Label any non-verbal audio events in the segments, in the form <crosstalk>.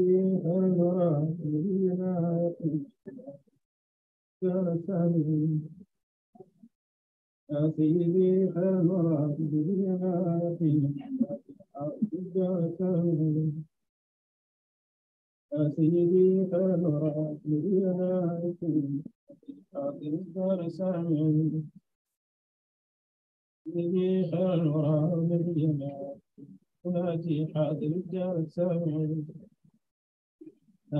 أسيدي حمرا بناتي أسيدي حمرا بناتي أقدر سامي أسيدي حمرا بناتي حاضر الدار سامي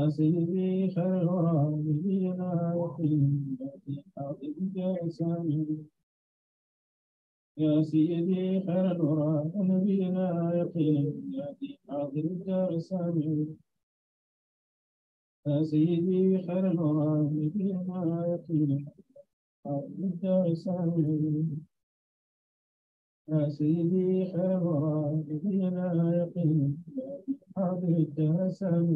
سيدي خير راغبين وقيمتي حاضر جسمي يا سيدي خير الورى نبينا يقين يدي حاضر الدرسم يا سيدي خير الورى نبينا يقين حاضر الدرسم يا سيدي خير الورى نبينا يقين يدي حاضر الدرسم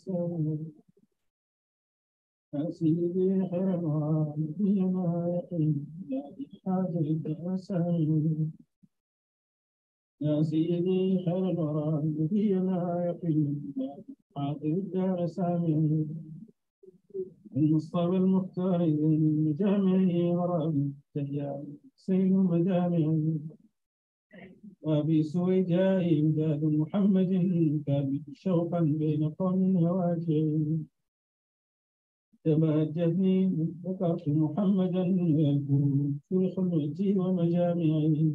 سامع يا سيدي خير الورى نبينا يا سيدي خير الورى نبي لا يقين. عاطف الدار سامي المصطفى المختار المجامع ورب تحيا سيد مدامع وابي سويداء إمداد محمد كابي شوقا بين قوم هواجع تبهجتني ذكرت محمدا يذكر في خلوتي ومجامعي.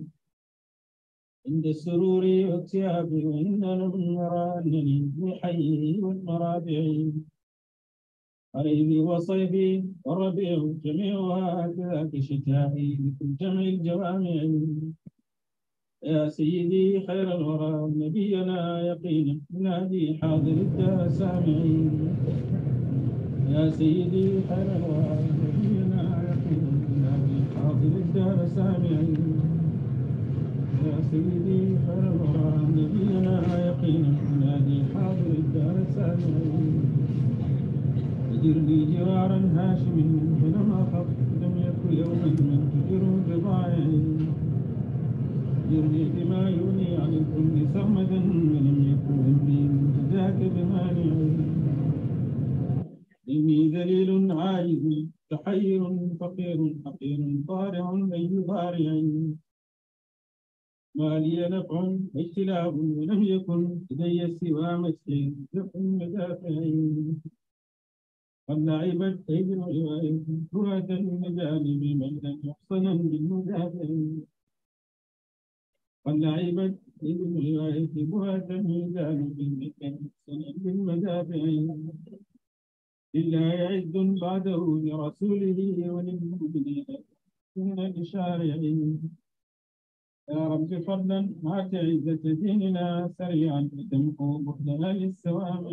عند السرور واكتئاب وإن لم نرى أنني بحيه والمرابع قريبي وصيفي والربيع جميعها كذاك شتائي مثل جمع الجوامع. يا سيدي خير الورى نبينا يقينا نادي حاضر الدار سامعي يا سيدي خير الورى نبينا يقينا نادي حاضر الدار سامعي يا سيدي خير الورى نبينا يقينا نادي حاضر الدار سامعي أجرني جرارا هاشم حينما خف لم يكن يوما من تجر بضاعي أجرني بما يغني عن الكل سرمدا ولم يكن عندي من ذاك بمانع. إني ذليل عاجز تحير فقير حقير طارع أي ضارع ما لي نفع اجتلاب ولم يكن لدي سوى مسجد دفع مدافعين. قد لعبت أيدي الرواية كرة المجانب لم يحصنا بالمدافع قد لعبت أيدي الرواية كرة المجانب لم يحصنا بالمدافع لله عز بعده لرسوله وللمؤمنين من الشارع يا رب فضلا مع عزة ديننا سريعا تمحو بخلنا للسوامع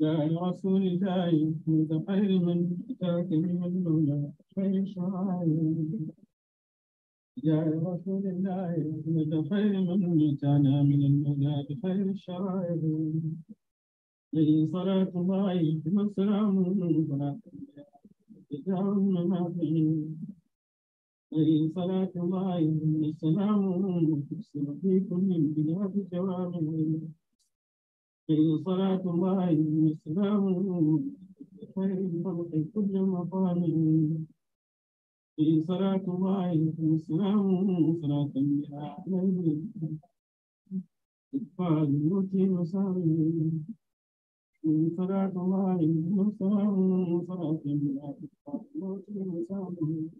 يا رسول الله كنت خير من أتاك من المولى خير شرائع يا رسول الله كنت خير من أتانا من المولى بخير الشرائع عليه صلاة الله ثم السلام صلاة تجاه المماتع عليه صلاة الله السلام تكسر في كل بلاد جوامع. عليه صلاة الله والسلام خير الخلق كل مقام. عليه صلاة الله والسلام صلاة بها عليه إطفال الموت مساوي صلاة الله والسلام صلاة بها إطفال الموت مساوي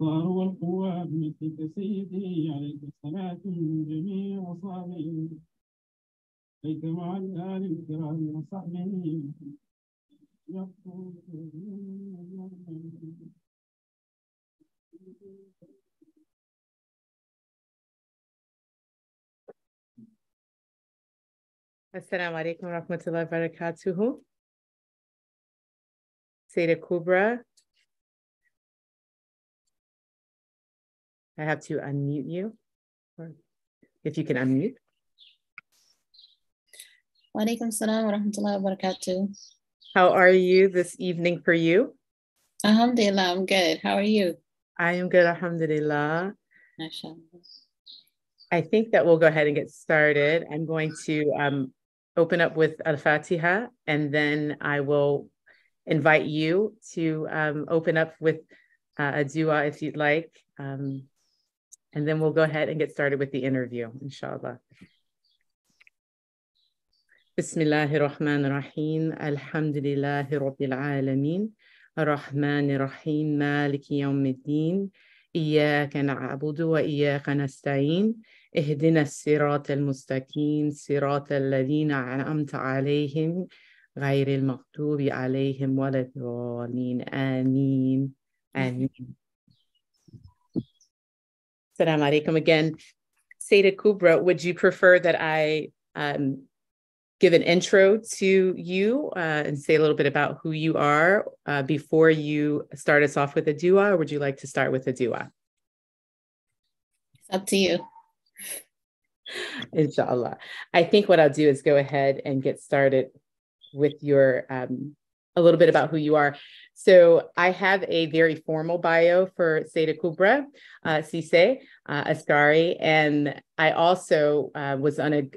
وهو القواب مثلك سيدي عليك الصلاة من جميع أصابعي ليس مع الآل الكرام وصحبه. السلام عليكم ورحمة الله وبركاته. سيدة كوبرا I have to unmute you. If you can unmute. Walaikum salam wa rahmatullahi wa barakatuh. How are you this evening for you? Alhamdulillah, I'm good. How are you? I am good, alhamdulillah. I think that we'll go ahead and get started. I'm going to um, open up with Al Fatiha, and then I will invite you to um, open up with uh, a dua if you'd like. Um, and then we'll go ahead and get started with the interview, inshallah. بسم الله الرحمن الرحيم الحمد لله رب العالمين الرحمن الرحيم مالك يوم الدين إياك نعبد وإياك نستعين اهدنا الصراط المستقيم صراط الذين أنعمت عليهم غير المغضوب عليهم ولا الضالين آمين آمين Assalamu alaikum again. Sayyidah Kubra, would you prefer that I um, give an intro to you uh, and say a little bit about who you are uh, before you start us off with a dua, or would you like to start with a dua? It's up to you. Inshallah. I think what I'll do is go ahead and get started with your um, a little bit about who you are. So I have a very formal bio for Sayyidah Kubra, uh, Cisse, uh, Askari, and I also uh, was on a,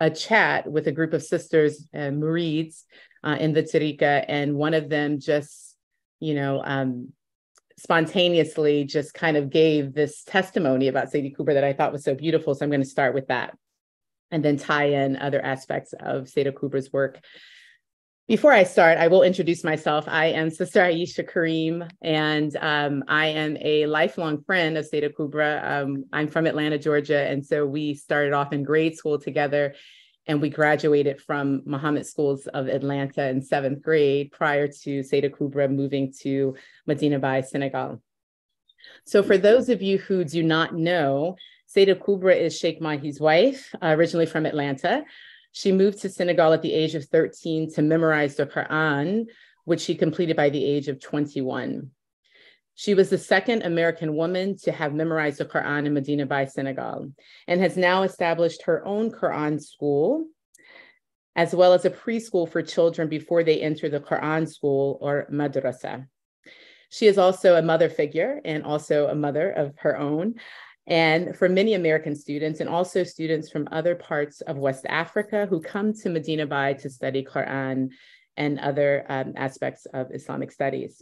a chat with a group of sisters, uh, Murids, uh, in the Tariqa, and one of them just, you know, um, spontaneously just kind of gave this testimony about Sayyidah Kubra that I thought was so beautiful. So I'm going to start with that and then tie in other aspects of Sayyidah Kubra's work. Before I start, I will introduce myself. I am Sister Aisha Kareem, and um, I am a lifelong friend of Sayyidah Kubra. Um, I'm from Atlanta, Georgia, and so we started off in grade school together, and we graduated from Muhammad Schools of Atlanta in seventh grade prior to Sayyidah Kubra moving to Medina Baye Senegal. So for those of you who do not know, Sayyidah Kubra is Sheikh Mahi's wife, uh, originally from Atlanta. She moved to Senegal at the age of 13 to memorize the Quran, which she completed by the age of 21. She was the second American woman to have memorized the Quran in Medina Baye Senegal, and has now established her own Quran school, as well as a preschool for children before they enter the Quran school or madrasa. She is also a mother figure and also a mother of her own. And for many American students and also students from other parts of West Africa who come to Medina Baye to study Quran and other um, aspects of Islamic studies.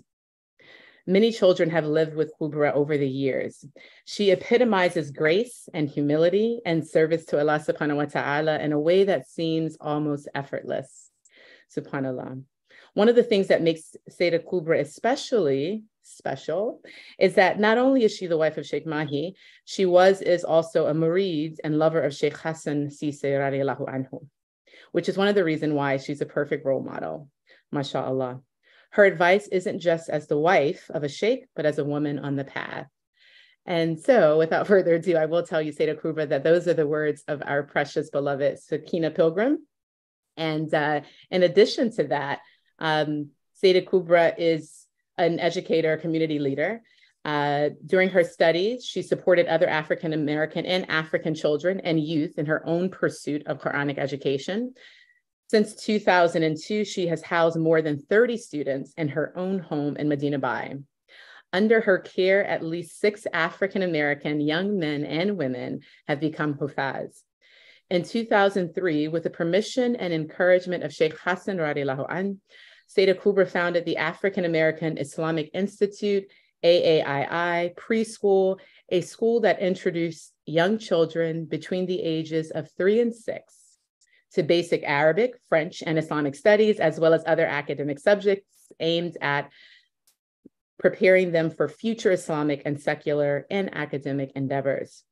Many children have lived with Kubra over the years. She epitomizes grace and humility and service to Allah subhanahu wa ta'ala in a way that seems almost effortless. Subhanallah. One of the things that makes Sayyidah Kubra especially special is that not only is she the wife of Sheikh Mahi, she was, is also a murid and lover of Sheikh Hassan Cisse radiallahu anhu, which is one of the reasons why she's a perfect role model, mashallah. Her advice isn't just as the wife of a sheikh, but as a woman on the path. And so, without <laughs> further ado, I will tell you, Sayyidah Kubra, that those are the words of our precious beloved Sakina Pilgrim. And uh, in addition to that, um, Sayyidah Kubra is an educator, community leader. Uh, during her studies, she supported other African American and African children and youth in her own pursuit of Quranic education. Since 2002, she has housed more than 30 students in her own home in Medina Baye. Under her care, at least six African American young men and women have become hufaz. In 2003, with the permission and encouragement of Sheikh Hassan radiallahu an, Sayyidah Kubra founded the African American Islamic Institute, AAII, preschool, a school that introduced young children between the ages of three and six to basic Arabic, French, and Islamic studies, as well as other academic subjects aimed at preparing them for future Islamic and secular and academic endeavors.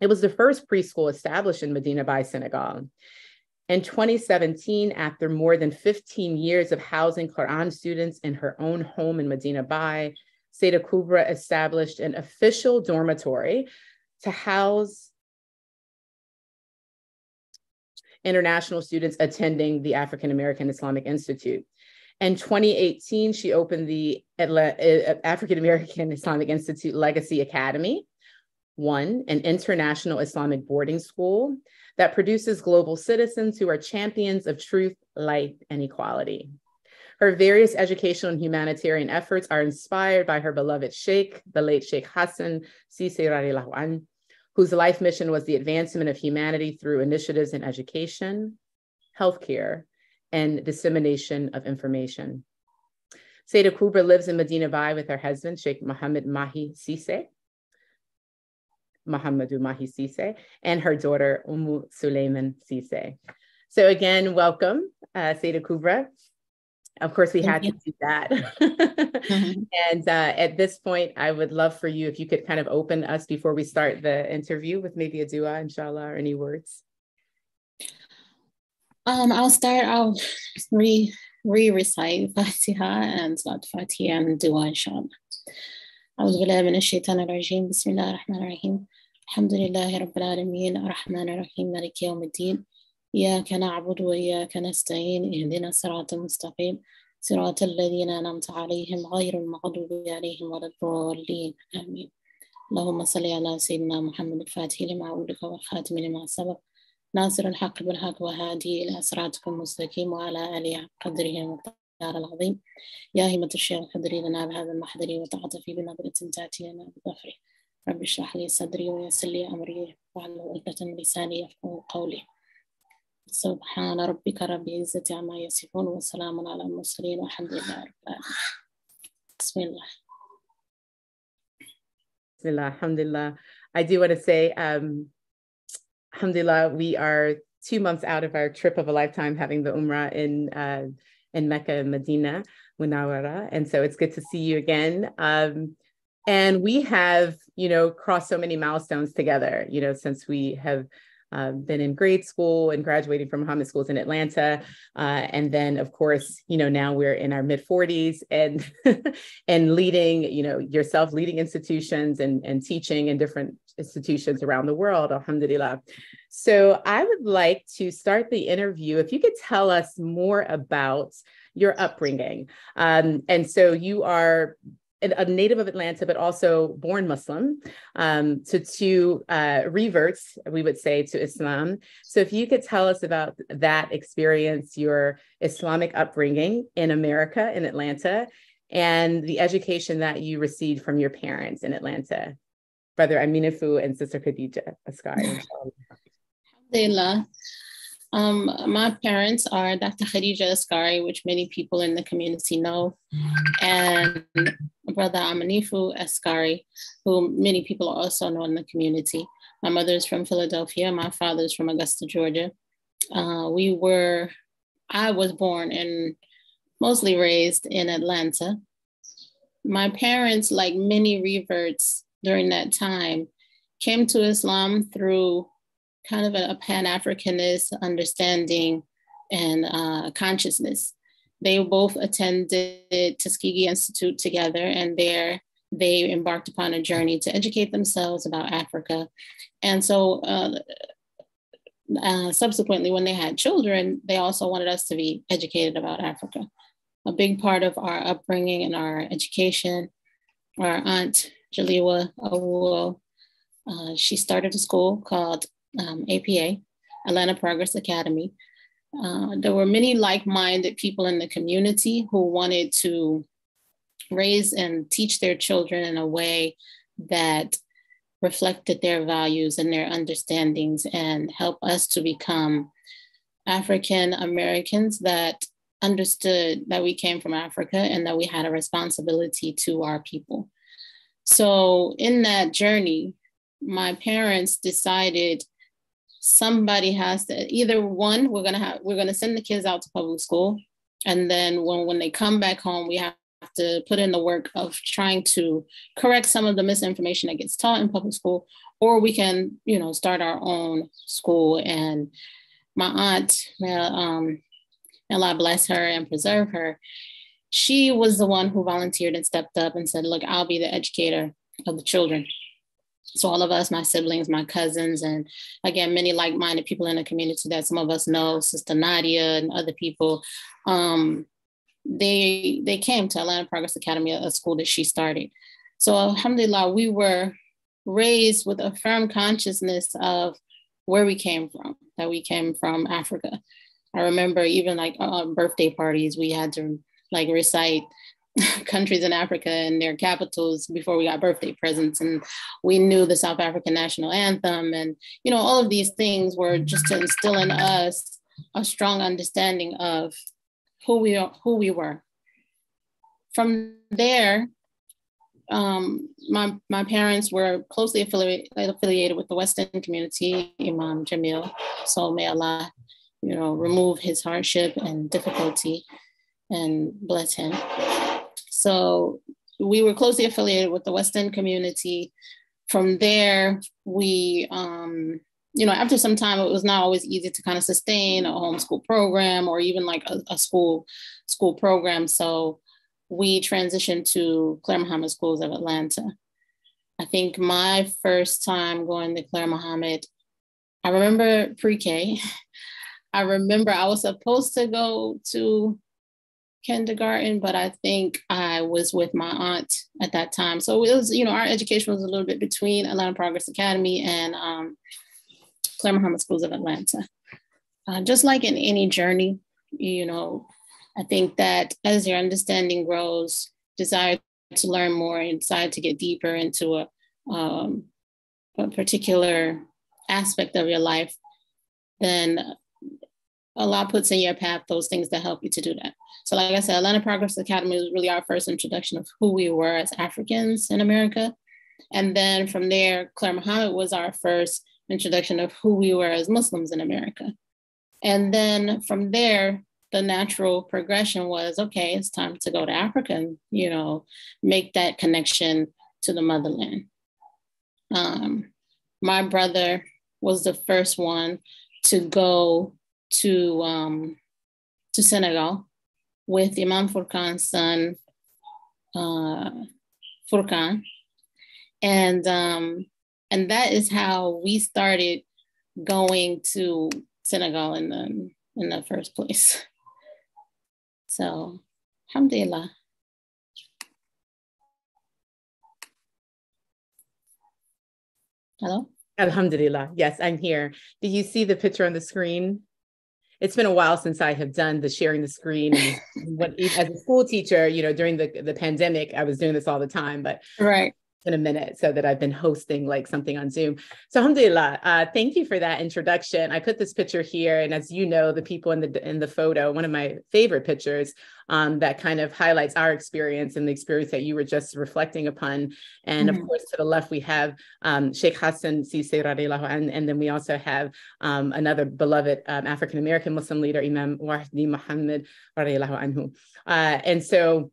It was the first preschool established in Medina Baye Senegal. In 2017, after more than 15 years of housing Quran students in her own home in Medina Baye, Sayyidah Kubra established an official dormitory to house international students attending the African American Islamic Institute. In 2018, she opened the uh, African American Islamic Institute Legacy Academy, one, an international Islamic boarding school that produces global citizens who are champions of truth, light, and equality. Her various educational and humanitarian efforts are inspired by her beloved Sheikh, the late Sheikh Hassan Cisse whose life mission was the advancement of humanity through initiatives in education, healthcare, and dissemination of information. Sayeda Kubra lives in Medina Baye with her husband, Sheikh Mohammed Mahi Cisse, Muhammadu Mahi Cisse, and her daughter, Umu Suleiman Cisse. So again, welcome, uh, Sayeda Kubra. Of course, we Thank had you. to do that. mm-hmm. <laughs> And uh, at this point, I would love for you if you could kind of open us before we start the interview with maybe a dua, inshallah, or any words. Um, I'll start. I'll re re recite Fatiha and Salat Fatiha and dua, inshallah. أعوذ بالله من الشيطان الرجيم. بسم الله الرحمن الرحيم. الحمد لله رب العالمين. الرحمن الرحيم. مالك يوم الدين. إياك نعبد وإياك نستعين. اهدنا الصراط المستقيم. صراط الذين أنعمت عليهم غير المغضوب عليهم ولا الضالين. آمين. اللهم صل على سيدنا محمد الفاتح لما أولك والخاتم لما سبق. ناصر الحق بالحق وهادي إلى صراطك المستقيم وعلى آله قدره العظيم. يا همة الشيخ حضري لنا بهذا المحضر وتعاطفي بنظرة تأتي لنا بظفره رب اشرح لي صدري ويسر لي أمري واحلل عقدة لساني يفقهوا قولي. سبحان ربك رب العزة عما يصفون وسلام على المرسلين والحمد لله رب العالمين. بسم الله. Bismillah, alhamdulillah. I do want to say, um, alhamdulillah, we are two months out of our trip of a lifetime having the Umrah in uh, in Mecca and Medina, Munawara. And so it's good to see you again. Um, and we have, you know, crossed so many milestones together, you know, since we have um, been in grade school and graduating from Muhammad schools in Atlanta. Uh, and then of course, you know, now we're in our mid 40s and <laughs> and leading, you know, yourself leading institutions and, and teaching in different institutions around the world, alhamdulillah. So I would like to start the interview. If you could tell us more about your upbringing. Um, and so you are a native of Atlanta, but also born Muslim, um, to two uh, reverts, we would say, to Islam. So, if you could tell us about that experience, your Islamic upbringing in America, in Atlanta, and the education that you received from your parents in Atlanta, Brother Aminafu and Sister Khadija Askari. <laughs> Alhamdulillah. Um, my parents are Dr. Khadija Askari, which many people in the community know, and brother Amanifu Askari, who many people also know in the community. My mother is from Philadelphia. My father is from Augusta, Georgia. Uh, we were, I was born and mostly raised in Atlanta. My parents, like many reverts during that time, came to Islam through kind of a, a Pan Africanist understanding and uh, consciousness. They both attended Tuskegee Institute together, and there they embarked upon a journey to educate themselves about Africa. And so, uh, uh, subsequently, when they had children, they also wanted us to be educated about Africa. A big part of our upbringing and our education, our aunt Jaliwa Awuo, uh, she started a school called um, APA, Atlanta Progress Academy. Uh, there were many like-minded people in the community who wanted to raise and teach their children in a way that reflected their values and their understandings and help us to become African Americans that understood that we came from Africa and that we had a responsibility to our people. So, in that journey, my parents decided somebody has to either one we're gonna have we're gonna send the kids out to public school. And then when when they come back home we have to put in the work of trying to correct some of the misinformation that gets taught in public school. Or we can you know start our own school. And my aunt um Allah bless her and preserve her. She was the one who volunteered and stepped up and said look I'll be the educator of the children so all of us, my siblings, my cousins, and again, many like-minded people in the community that some of us know, Sister Nadia and other people, um, they they came to Atlanta Progress Academy, a school that she started. So alhamdulillah, we were raised with a firm consciousness of where we came from, that we came from Africa. I remember even like on birthday parties, we had to like recite <laughs> countries in Africa and their capitals before we got birthday presents. And we knew the South African national anthem. And, you know, all of these things were just to instill in us a strong understanding of who we are, who we were. From there, um, my, my parents were closely affiliated, affiliated with the West End community, Imam Jamil. So may Allah, you know, remove his hardship and difficulty and bless him. So we were closely affiliated with the West End community. From there, we, um, you know, after some time, it was not always easy to kind of sustain a homeschool program or even like a, a school school program. So we transitioned to Clara Muhammad Schools of Atlanta. I think my first time going to Clara Muhammad, I remember pre-K. <laughs> I remember I was supposed to go to kindergarten, but I think I was with my aunt at that time. So it was, you know, our education was a little bit between Atlanta Progress Academy and um, Clara Muhammad Schools of Atlanta. Uh, just like in any journey, you know, I think that as your understanding grows, desire to learn more and desire to get deeper into a, um, a particular aspect of your life, then Allah puts in your path those things that help you to do that. So, like I said, Atlanta Progress Academy was really our first introduction of who we were as Africans in America. And then from there, Clara Muhammad was our first introduction of who we were as Muslims in America. And then from there, the natural progression was okay, it's time to go to Africa and, you know, make that connection to the motherland. Um, my brother was the first one to go to um, to Senegal with Imam Furkan's son, uh, Furkan, and um, and that is how we started going to Senegal in the in the first place. <laughs> So, alhamdulillah. Hello? Alhamdulillah. Yes, I'm here. Do you see the picture on the screen? It's been a while since I have done the sharing the screen. And <laughs> when, as a school teacher, you know, during the, the pandemic, I was doing this all the time, but right in a minute so that I've been hosting like something on Zoom. So alhamdulillah, uh, thank you for that introduction. I put this picture here and as you know, the people in the in the photo, one of my favorite pictures um, that kind of highlights our experience and the experience that you were just reflecting upon. And mm-hmm. of course, to the left, we have um, Sheikh Hassan Cisse radiallahu and, and then we also have um, another beloved um, African-American Muslim leader, Imam Wahdi Muhammad radiallahu anhu. Uh, and so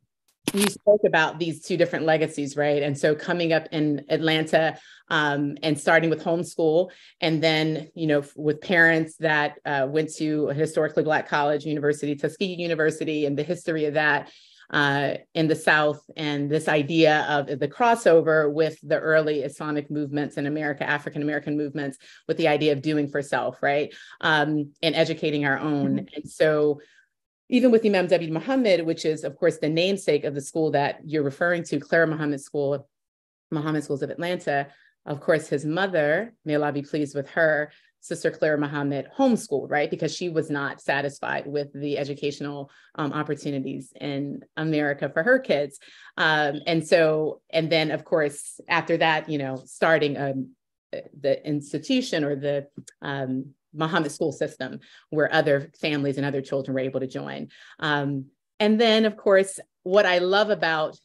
you spoke about these two different legacies, right? And so coming up in Atlanta um, and starting with homeschool, and then you know with parents that uh, went to a historically Black college, University Tuskegee University, and the history of that uh, in the South, and this idea of the crossover with the early Islamic movements in America, African American movements, with the idea of doing for self, right, um, and educating our own. Mm-hmm. And so even with Imam David Muhammad, which is, of course, the namesake of the school that you're referring to, Clara Muhammad School, Muhammad Schools of Atlanta, of course, his mother, may Allah be pleased with her, Sister Clara Muhammad homeschooled, right? Because she was not satisfied with the educational um, opportunities in America for her kids. Um, and so, and then of course, after that, you know, starting um, the institution or the Muhammad school system where other families and other children were able to join. Um, and then, of course, what I love about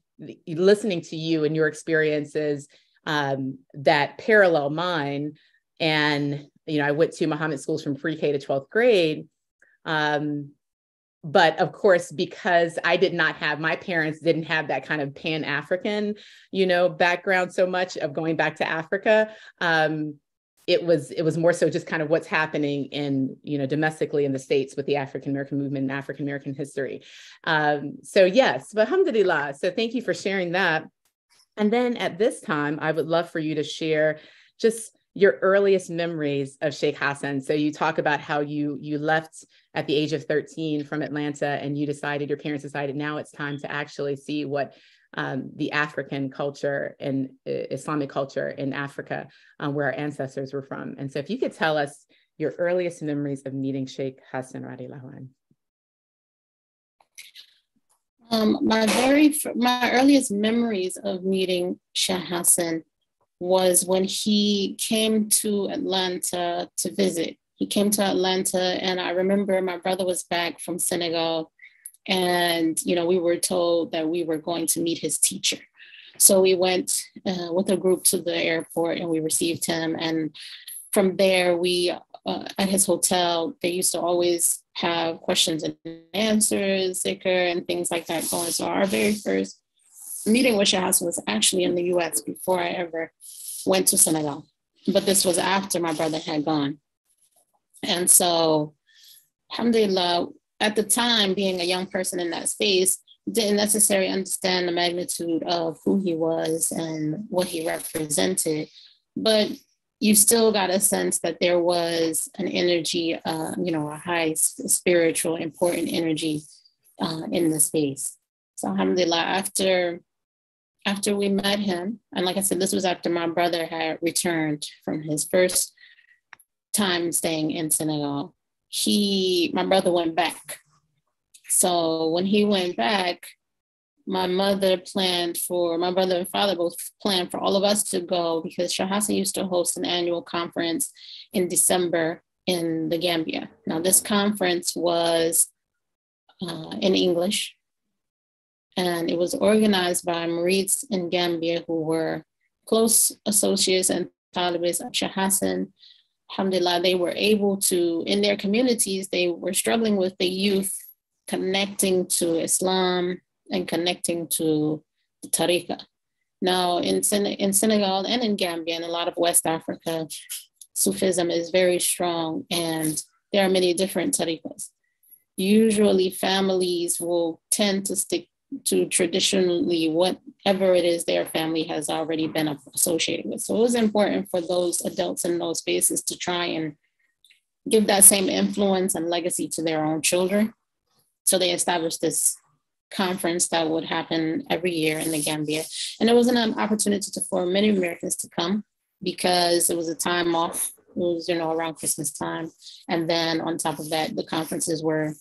listening to you and your experiences um, that parallel mine. And, you know, I went to Muhammad schools from pre K to 12th grade. Um, but of course, because I did not have, my parents didn't have that kind of pan African, you know, background so much of going back to Africa. Um, it was it was more so just kind of what's happening in you know domestically in the states with the African American movement and African American history. Um, so yes, but alhamdulillah. So thank you for sharing that. And then at this time, I would love for you to share just your earliest memories of Sheikh Hassan. So you talk about how you you left at the age of 13 from Atlanta and you decided your parents decided now it's time to actually see what um, the African culture and uh, Islamic culture in Africa, um, where our ancestors were from. And so if you could tell us your earliest memories of meeting Sheikh Hassan radiallahu. Um, my very my earliest memories of meeting Sheikh Hassan was when he came to Atlanta to visit. He came to Atlanta, and I remember my brother was back from Senegal, and you know we were told that we were going to meet his teacher. So we went uh, with a group to the airport, and we received him. And from there, we uh, at his hotel, they used to always have questions and answers, zikr, and things like that going. So our very first meeting with Shahas was actually in the US before I ever went to Senegal. But this was after my brother had gone. And so, alhamdulillah, at the time, being a young person in that space, didn't necessarily understand the magnitude of who he was and what he represented. But you still got a sense that there was an energy, uh, you know, a high spiritual, important energy uh, in the space. So, alhamdulillah, after after we met him, and like I said, this was after my brother had returned from his first time staying in Senegal. He, my brother went back. So when he went back, my mother planned for my brother and father both planned for all of us to go because Sheikh Hassan used to host an annual conference in December in the Gambia. Now this conference was uh, in English and it was organized by Murids in Gambia who were close associates and talibis of Sheikh Hassan. Alhamdulillah, they were able to, in their communities, they were struggling with the youth connecting to Islam and connecting to the Tariqa. Now, in, Sen- in Senegal and in Gambia and a lot of West Africa, Sufism is very strong and there are many different tariqas. Usually, families will tend to stick to traditionally whatever it is their family has already been associated with. So it was important for those adults in those spaces to try and give that same influence and legacy to their own children. So they established this conference that would happen every year in the Gambia. And it was an opportunity to, for many Americans to come because it was a time off. It was, you know, around Christmas time. And then on top of that, the conferences were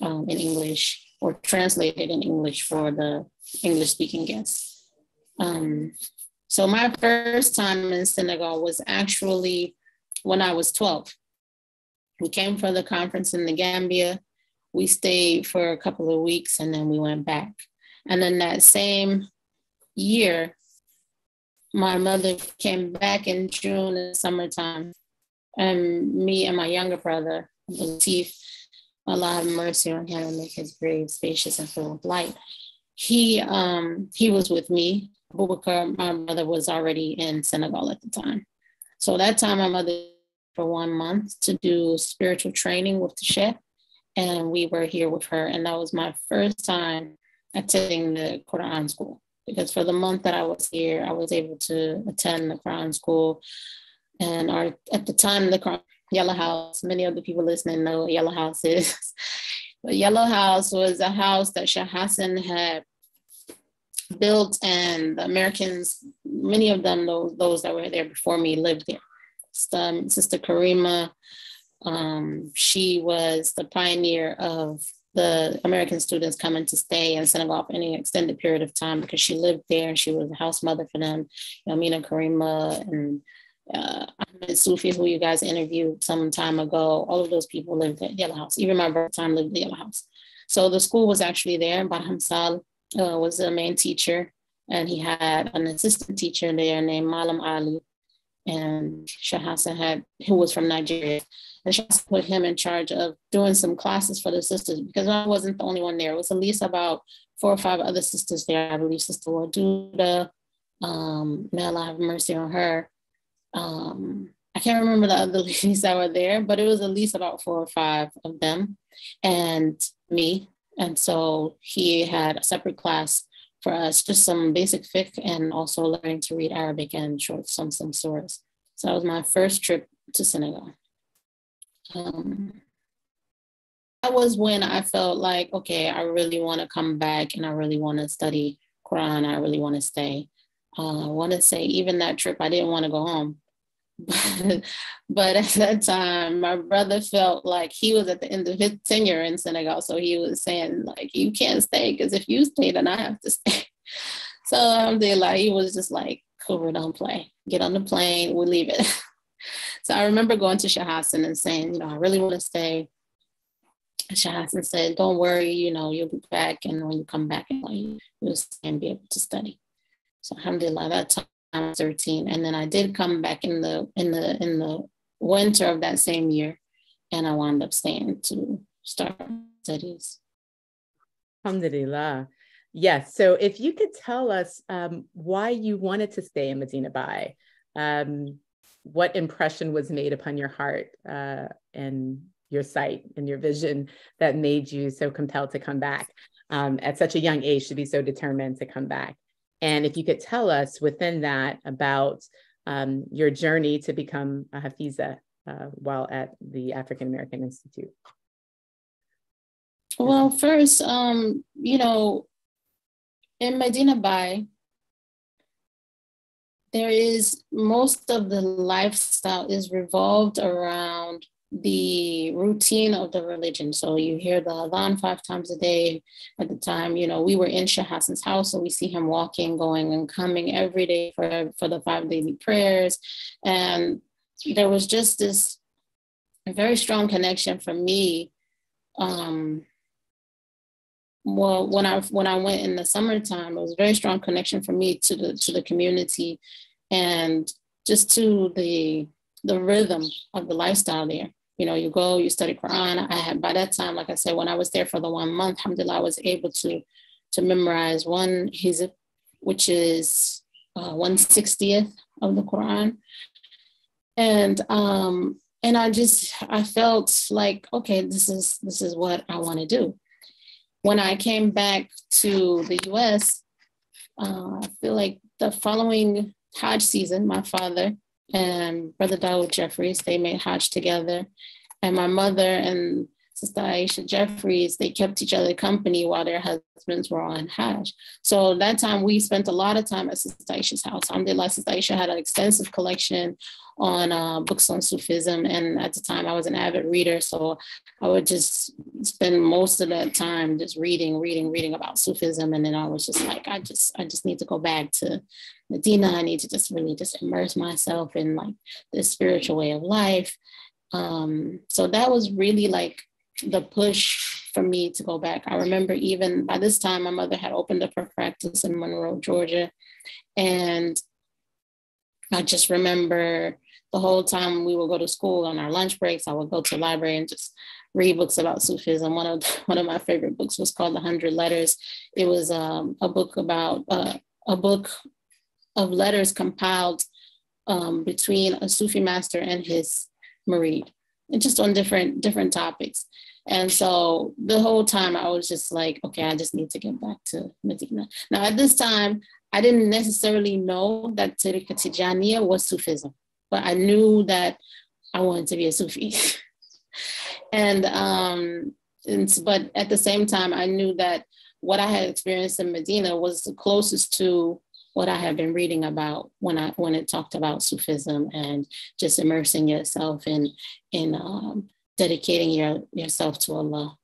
um, in English or translated in English for the English speaking guests. Um, so my first time in Senegal was actually when I was 12. We came for the conference in the Gambia. We stayed for a couple of weeks and then we went back. And then that same year, my mother came back in June in summertime. And me and my younger brother, Latif, Allah have mercy on him and make his grave spacious and full of light. He um, he was with me. Bubakar, my mother was already in Senegal at the time. So that time my mother for one month to do spiritual training with the Sheikh. And we were here with her. And that was my first time attending the Quran school. Because for the month that I was here, I was able to attend the Quran school. And our at the time the Quran Yellow House. Many of the people listening know what Yellow House is. <laughs> but Yellow House was a house that Shah Hassan had built, and the Americans, many of them, those, those that were there before me, lived there. Um, Sister Karima, um, she was the pioneer of the American students coming to stay in Senegal for any extended period of time because she lived there and she was a house mother for them. You know, Mina Karima and uh, Ahmed Sufi, who you guys interviewed some time ago, all of those people lived at Yellow House. Even my birth time lived at Yellow House. So the school was actually there. Barham Sal uh, was the main teacher, and he had an assistant teacher there named Malam Ali. And Shahasa had, who was from Nigeria. And Shahasa put him in charge of doing some classes for the sisters because I wasn't the only one there. It was at least about four or five other sisters there. I believe Sister Waduda, um, may Allah have mercy on her um, I can't remember the other <laughs> ladies that were there, but it was at least about four or five of them and me. And so he had a separate class for us, just some basic fiqh and also learning to read Arabic and short some some surahs. So that was my first trip to Senegal. Um, that was when I felt like, okay, I really want to come back and I really want to study Quran. I really want to stay. Uh, I want to say, even that trip, I didn't want to go home. <laughs> But, at that time, my brother felt like he was at the end of his tenure in Senegal. So he was saying, like, you can't stay because if you stay, then I have to stay. <laughs> So um, alhamdulillah, he was just like, cool, don't play. Get on the plane, we leave it. <laughs> so I remember going to Shah Hassan and saying, you know, I really want to stay. Shah Hassan said, don't worry, you know, you'll be back. And when you come back, you'll be able to study. So alhamdulillah, that time I was 13. And then I did come back in the in the in the winter of that same year. And I wound up staying to start studies. Alhamdulillah. Yes. So if you could tell us um, why you wanted to stay in Medina Baye, um, what impression was made upon your heart uh, and your sight and your vision that made you so compelled to come back um, at such a young age to be so determined to come back? And if you could tell us within that about um, your journey to become a Hafiza uh, while at the African American Institute. Well, first, um, you know, in Medina Baye, there is most of the lifestyle is revolved around the routine of the religion. So you hear the adhan five times a day. At the time, you know, we were in Shah house, so we see him walking, going, and coming every day for, for the five daily prayers. And there was just this very strong connection for me um, well when i when i went in the summertime it was a very strong connection for me to the to the community and just to the the rhythm of the lifestyle there. You know you go you study quran. I had by that time like i said when i was there for the one month alhamdulillah i was able to to memorize one hizb which is uh, 160th of the quran. And um and i just i felt like okay this is this is what i want to do. When I came back to the US, uh, I feel like the following Hajj season, my father and Brother Dawood Jeffries, they made Hajj together. And my mother and Sister Aisha Jeffries, they kept each other company while their husbands were on Hajj. So that time we spent a lot of time at Sister Aisha's house. Alhamdulillah, Sister Aisha had an extensive collection on uh, books on Sufism. And at the time I was an avid reader. So I would just spend most of that time just reading, reading, reading about Sufism. And then I was just like, I just, I just need to go back to Medina. I need to just really just immerse myself in like this spiritual way of life. Um, so that was really like the push for me to go back. I remember even by this time, my mother had opened up her practice in Monroe, Georgia. And I just remember the whole time we would go to school on our lunch breaks, I would go to the library and just read books about Sufism. One of <laughs> one of my favorite books was called The Hundred Letters. It was um, a book about uh, a book of letters compiled um, between a Sufi master and his murid, just on different different topics. And so the whole time I was just like, okay, I just need to get back to Medina. Now at this time, I didn't necessarily know that Tariqa Tijaniya was Sufism, but I knew that I wanted to be a Sufi. <laughs> and um, and, but at the same time, I knew that what I had experienced in Medina was the closest to what I have been reading about when I when it talked about Sufism and just immersing yourself in in um, dedicating your, yourself to Allah.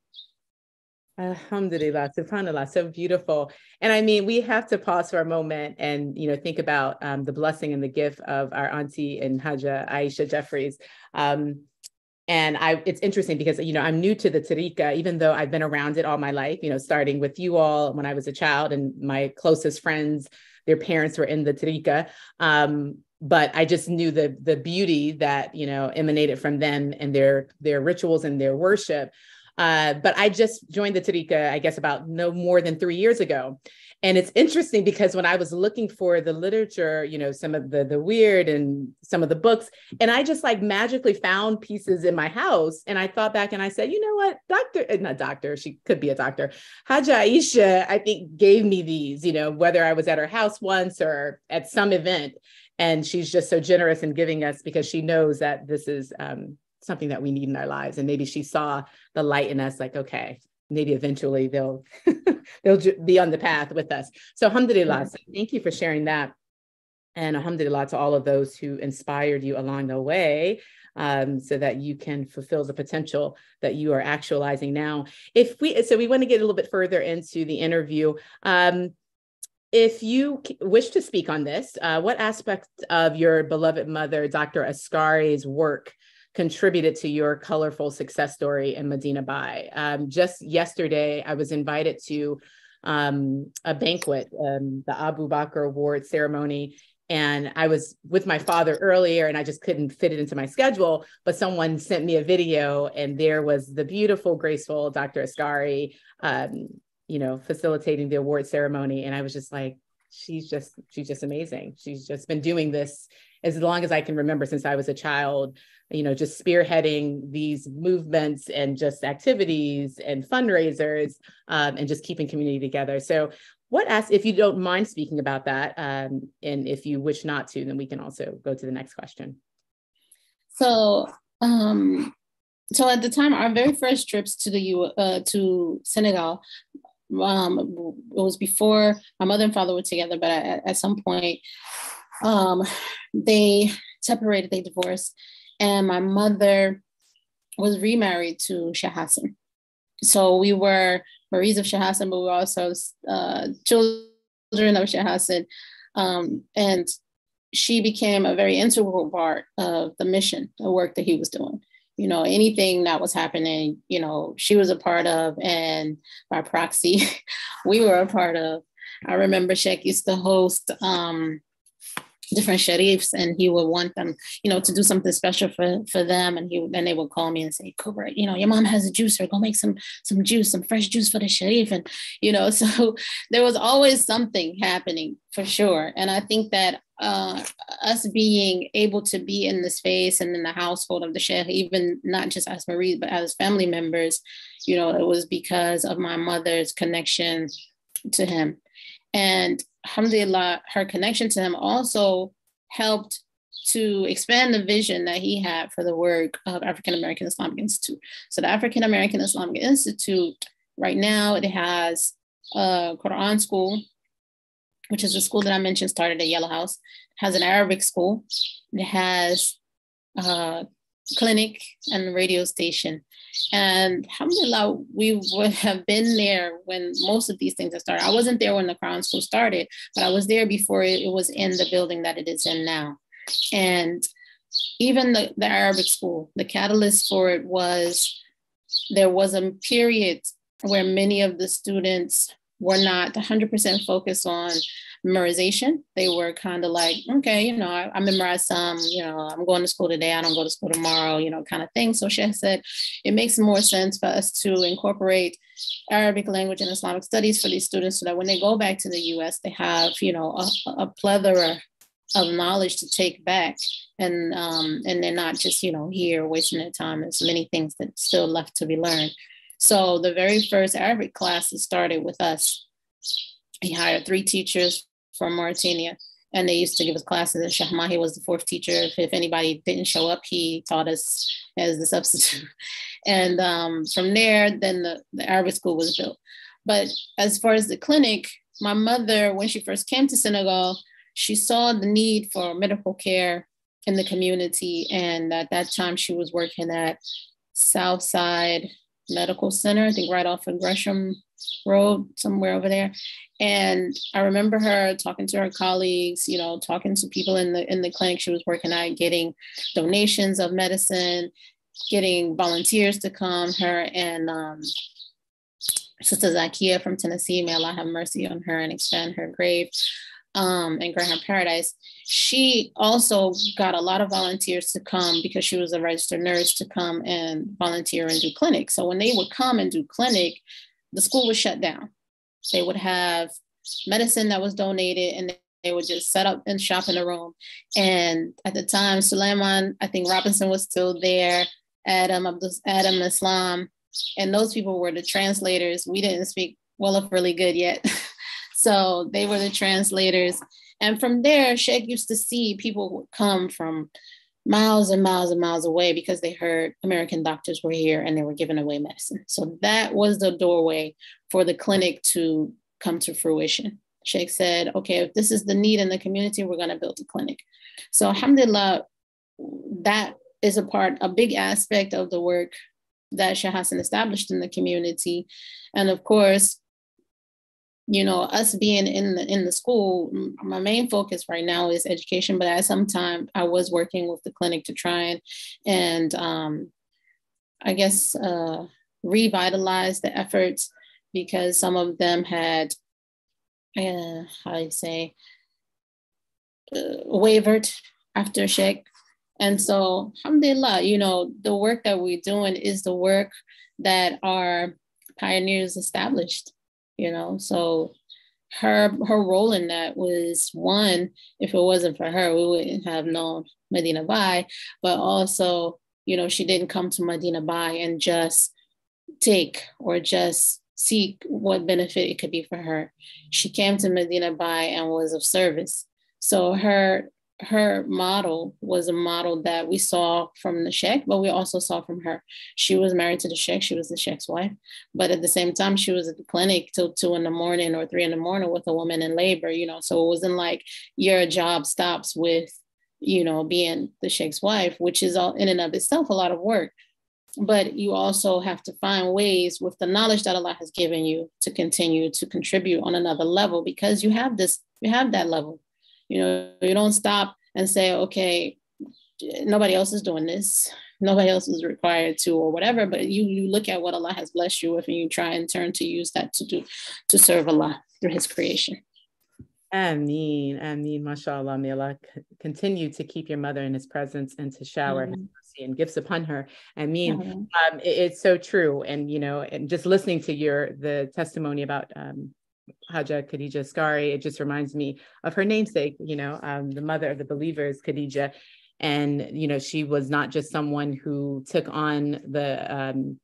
Alhamdulillah, subhanAllah, so beautiful. And I mean, we have to pause for a moment and, you know, think about um, the blessing and the gift of our auntie and Haja Aisha Jeffries. Um, and I, it's interesting because, you know, I'm new to the Tariqa, even though I've been around it all my life, you know, starting with you all when I was a child and my closest friends, their parents were in the Tariqa. Um, but I just knew the the beauty that you know emanated from them and their their rituals and their worship. Uh, but I just joined the Tariqa, I guess, about no more than three years ago. And it's interesting because when I was looking for the literature, you know, some of the the wird and some of the books, and I just like magically found pieces in my house. And I thought back and I said, you know what, doctor, uh, not doctor, she could be a doctor. Haja Aisha, I think, gave me these, you know, whether I was at her house once or at some event and she's just so generous in giving us because she knows that this is um, something that we need in our lives and maybe she saw the light in us like okay maybe eventually they'll <laughs> they'll be on the path with us. So alhamdulillah, so thank you for sharing that. And alhamdulillah to all of those who inspired you along the way um, so that you can fulfill the potential that you are actualizing now. If we, so we want to get a little bit further into the interview. Um, if you wish to speak on this, uh, what aspect of your beloved mother, Dr. Askari's work contributed to your colorful success story in Medina Baye? Um, just yesterday, I was invited to um, a banquet, um, the Abu Bakr Award ceremony and I was with my father earlier and I just couldn't fit it into my schedule. But someone sent me a video and there was the beautiful, graceful Dr. Askari, um, you know, facilitating the award ceremony. And I was just like, she's just, she's just amazing. She's just been doing this as long as I can remember since I was a child, you know, just spearheading these movements and just activities and fundraisers um, and just keeping community together. So what as if you don't mind speaking about that um, and if you wish not to then we can also go to the next question so um so at the time our very first trips to the U uh, to Senegal um it was before my mother and father were together but at, at some point um they separated they divorced and my mother was remarried to Shah Hassan so we were Murids of Shah Hassan, but we were also uh, children of Shah Hassan. Um, and she became a very integral part of the mission, the work that he was doing. You know, anything that was happening, you know, she was a part of, and by proxy, <laughs> we were a part of. I remember Sheikh used to host um, different sharifs and he would want them, you know, to do something special for, for them. And he then they would call me and say, Kubra, you know, your mom has a juicer, go make some some juice, some fresh juice for the sharif. And, you know, <laughs> so there was always something happening for sure. And I think that uh, us being able to be in the space and in the household of the sheikh, even not just as Murid, but as family members, you know, it was because of my mother's connection to him. And alhamdulillah, her connection to him also helped to expand the vision that he had for the work of African American Islamic Institute. So the African American Islamic Institute, right now, it has a Quran school, which is a school that I mentioned started at Yellow House, it has an Arabic school, it has a clinic and radio station. And alhamdulillah, we would have been there when most of these things have started. I wasn't there when the Quran School started, but I was there before it, was in the building that it is in now. And even the, the Arabic school, the catalyst for it was there was a period where many of the students were not 100% focused on memorization. They were kind of like, okay, you know, I, I memorized some, you know, I'm going to school today, I don't go to school tomorrow, you know, kind of thing. So she said it makes more sense for us to incorporate Arabic language and Islamic studies for these students so that when they go back to the US, they have, you know, a, a plethora of knowledge to take back and um, and they're not just you know here wasting their time there's many things that still left to be learned so the very first arabic classes started with us he hired three teachers from Mauritania. And they used to give us classes. And Shahmahi was the fourth teacher. If, if anybody didn't show up, he taught us as the substitute. <laughs> and um, from there, then the, the Arabic school was built. But as far as the clinic, my mother, when she first came to Senegal, she saw the need for medical care in the community. And at that time, she was working at Southside Medical Center, I think right off of Gresham Road, somewhere over there. And I remember her talking to her colleagues, you know, talking to people in the in the clinic she was working at, getting donations of medicine, getting volunteers to come. Her and um, Sister Zakia from Tennessee, may Allah have mercy on her and expand her grave um, and grant her paradise. She also got a lot of volunteers to come because she was a registered nurse to come and volunteer and do clinic. So when they would come and do clinic, the school was shut down they would have medicine that was donated and they would just set up and shop in a room. And at the time, Suleiman, I think Robinson was still there, Adam, Adam Islam, and those people were the translators. We didn't speak Wolof really good yet. <laughs> so they were the translators. And from there, Sheikh used to see people come from miles and miles and miles away because they heard American doctors were here and they were giving away medicine. So that was the doorway for the clinic to come to fruition. Sheikh said, okay, if this is the need in the community, we're going to build a clinic. So, alhamdulillah, that is a part, a big aspect of the work that Sheikh Hassan established in the community. And of course, you know, us being in the in the school, my main focus right now is education. But at some time, I was working with the clinic to try and and um, I guess uh, revitalize the efforts because some of them had, uh, how do you say, uh, wavered after Sheikh. And so, alhamdulillah, you know, the work that we're doing is the work that our pioneers established, you know. So her her role in that was one, if it wasn't for her, we wouldn't have known Medina Baye, but also, you know, she didn't come to Medina Baye and just take or just seek what benefit it could be for her. She came to Medina Baye and was of service. So her her model was a model that we saw from the Sheikh, but we also saw from her. She was married to the Sheikh, she was the Sheikh's wife, but at the same time, she was at the clinic till two in the morning or three in the morning with a woman in labor, you know. So it wasn't like your job stops with, you know, being the Sheikh's wife, which is all in and of itself a lot of work but you also have to find ways with the knowledge that Allah has given you to continue to contribute on another level because you have this, you have that level. You know, you don't stop and say, okay, nobody else is doing this, nobody else is required to, or whatever. But you you look at what Allah has blessed you with, and you try and turn to use that to do to serve Allah through His creation. Ameen, Ameen, mashallah. May Allah continue to keep your mother in his presence and to shower mm-hmm. his mercy and gifts upon her. I mean, mm-hmm. um, it, it's so true. And, you know, and just listening to your, the testimony about um, Haja Khadija Askari, it just reminds me of her namesake, you know, um, the mother of the believers, Khadija. And, you know, she was not just someone who took on the, um,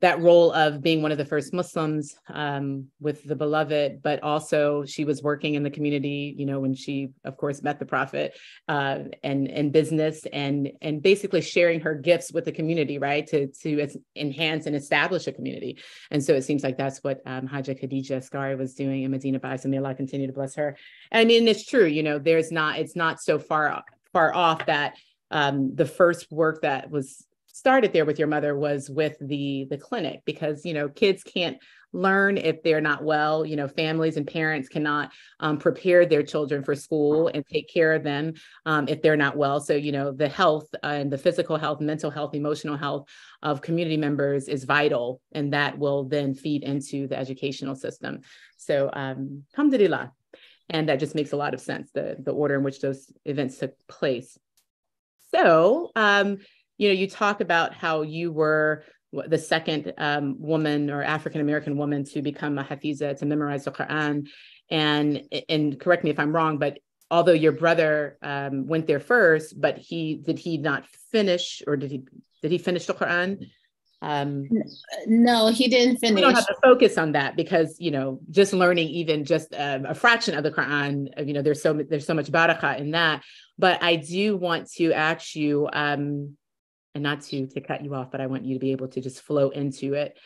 that role of being one of the first Muslims um, with the beloved, but also she was working in the community, you know, when she, of course, met the prophet uh, and and business and and basically sharing her gifts with the community, right, to to enhance and establish a community. And so it seems like that's what um, Haja Khadija Askari was doing in Medina Baye. So may Allah continue to bless her. I mean, it's true, you know, there's not, it's not so far far off that um, the first work that was started there with your mother was with the the clinic because you know kids can't learn if they're not well. You know families and parents cannot um, prepare their children for school and take care of them um, if they're not well. So you know the health and the physical health mental health emotional health of community members is vital and that will then feed into the educational system. So um alhamdulillah. And that just makes a lot of sense the the order in which those events took place. So um you know, you talk about how you were the second um, woman or African American woman to become a hafiza to memorize the Quran, and and correct me if I'm wrong, but although your brother um, went there first, but he did he not finish or did he did he finish the Quran? Um, no, he didn't finish. We don't have to focus on that because you know just learning even just um, a fraction of the Quran, uh, you know, there's so there's so much barakah in that. But I do want to ask you. Um, and not to to cut you off, but I want you to be able to just flow into it.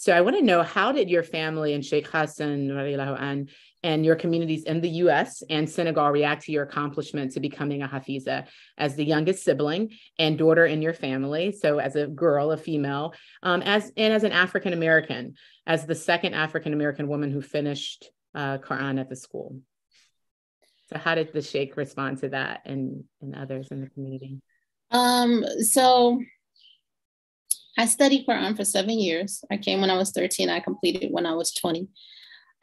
So I want to know how did your family and Sheikh Hassan and, and your communities in the US and Senegal react to your accomplishment to becoming a Hafiza as the youngest sibling and daughter in your family. So as a girl, a female, um, as and as an African American, as the second African American woman who finished uh, Quran at the school. So how did the Sheikh respond to that and, and others in the community? Um, so I studied Quran for seven years. I came when I was 13, I completed when I was 20.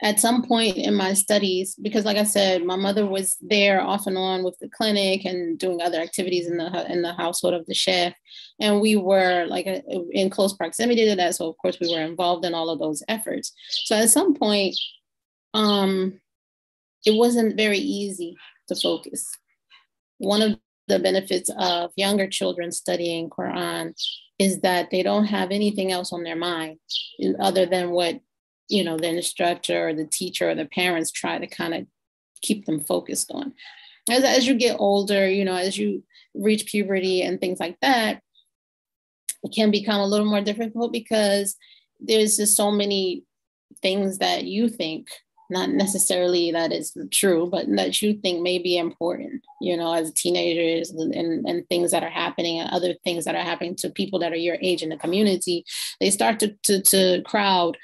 At some point in my studies, because like I said, my mother was there off and on with the clinic and doing other activities in the in the household of the chef, and we were like a, in close proximity to that. So of course we were involved in all of those efforts. So at some point, um, it wasn't very easy to focus. One of the benefits of younger children studying Quran is that they don't have anything else on their mind other than what you know the instructor or the teacher or the parents try to kind of keep them focused on. As, as you get older, you know, as you reach puberty and things like that, it can become a little more difficult because there's just so many things that you think not necessarily that is true, but that you think may be important, you know, as teenagers and, and things that are happening and other things that are happening to people that are your age in the community, they start to, to, to crowd,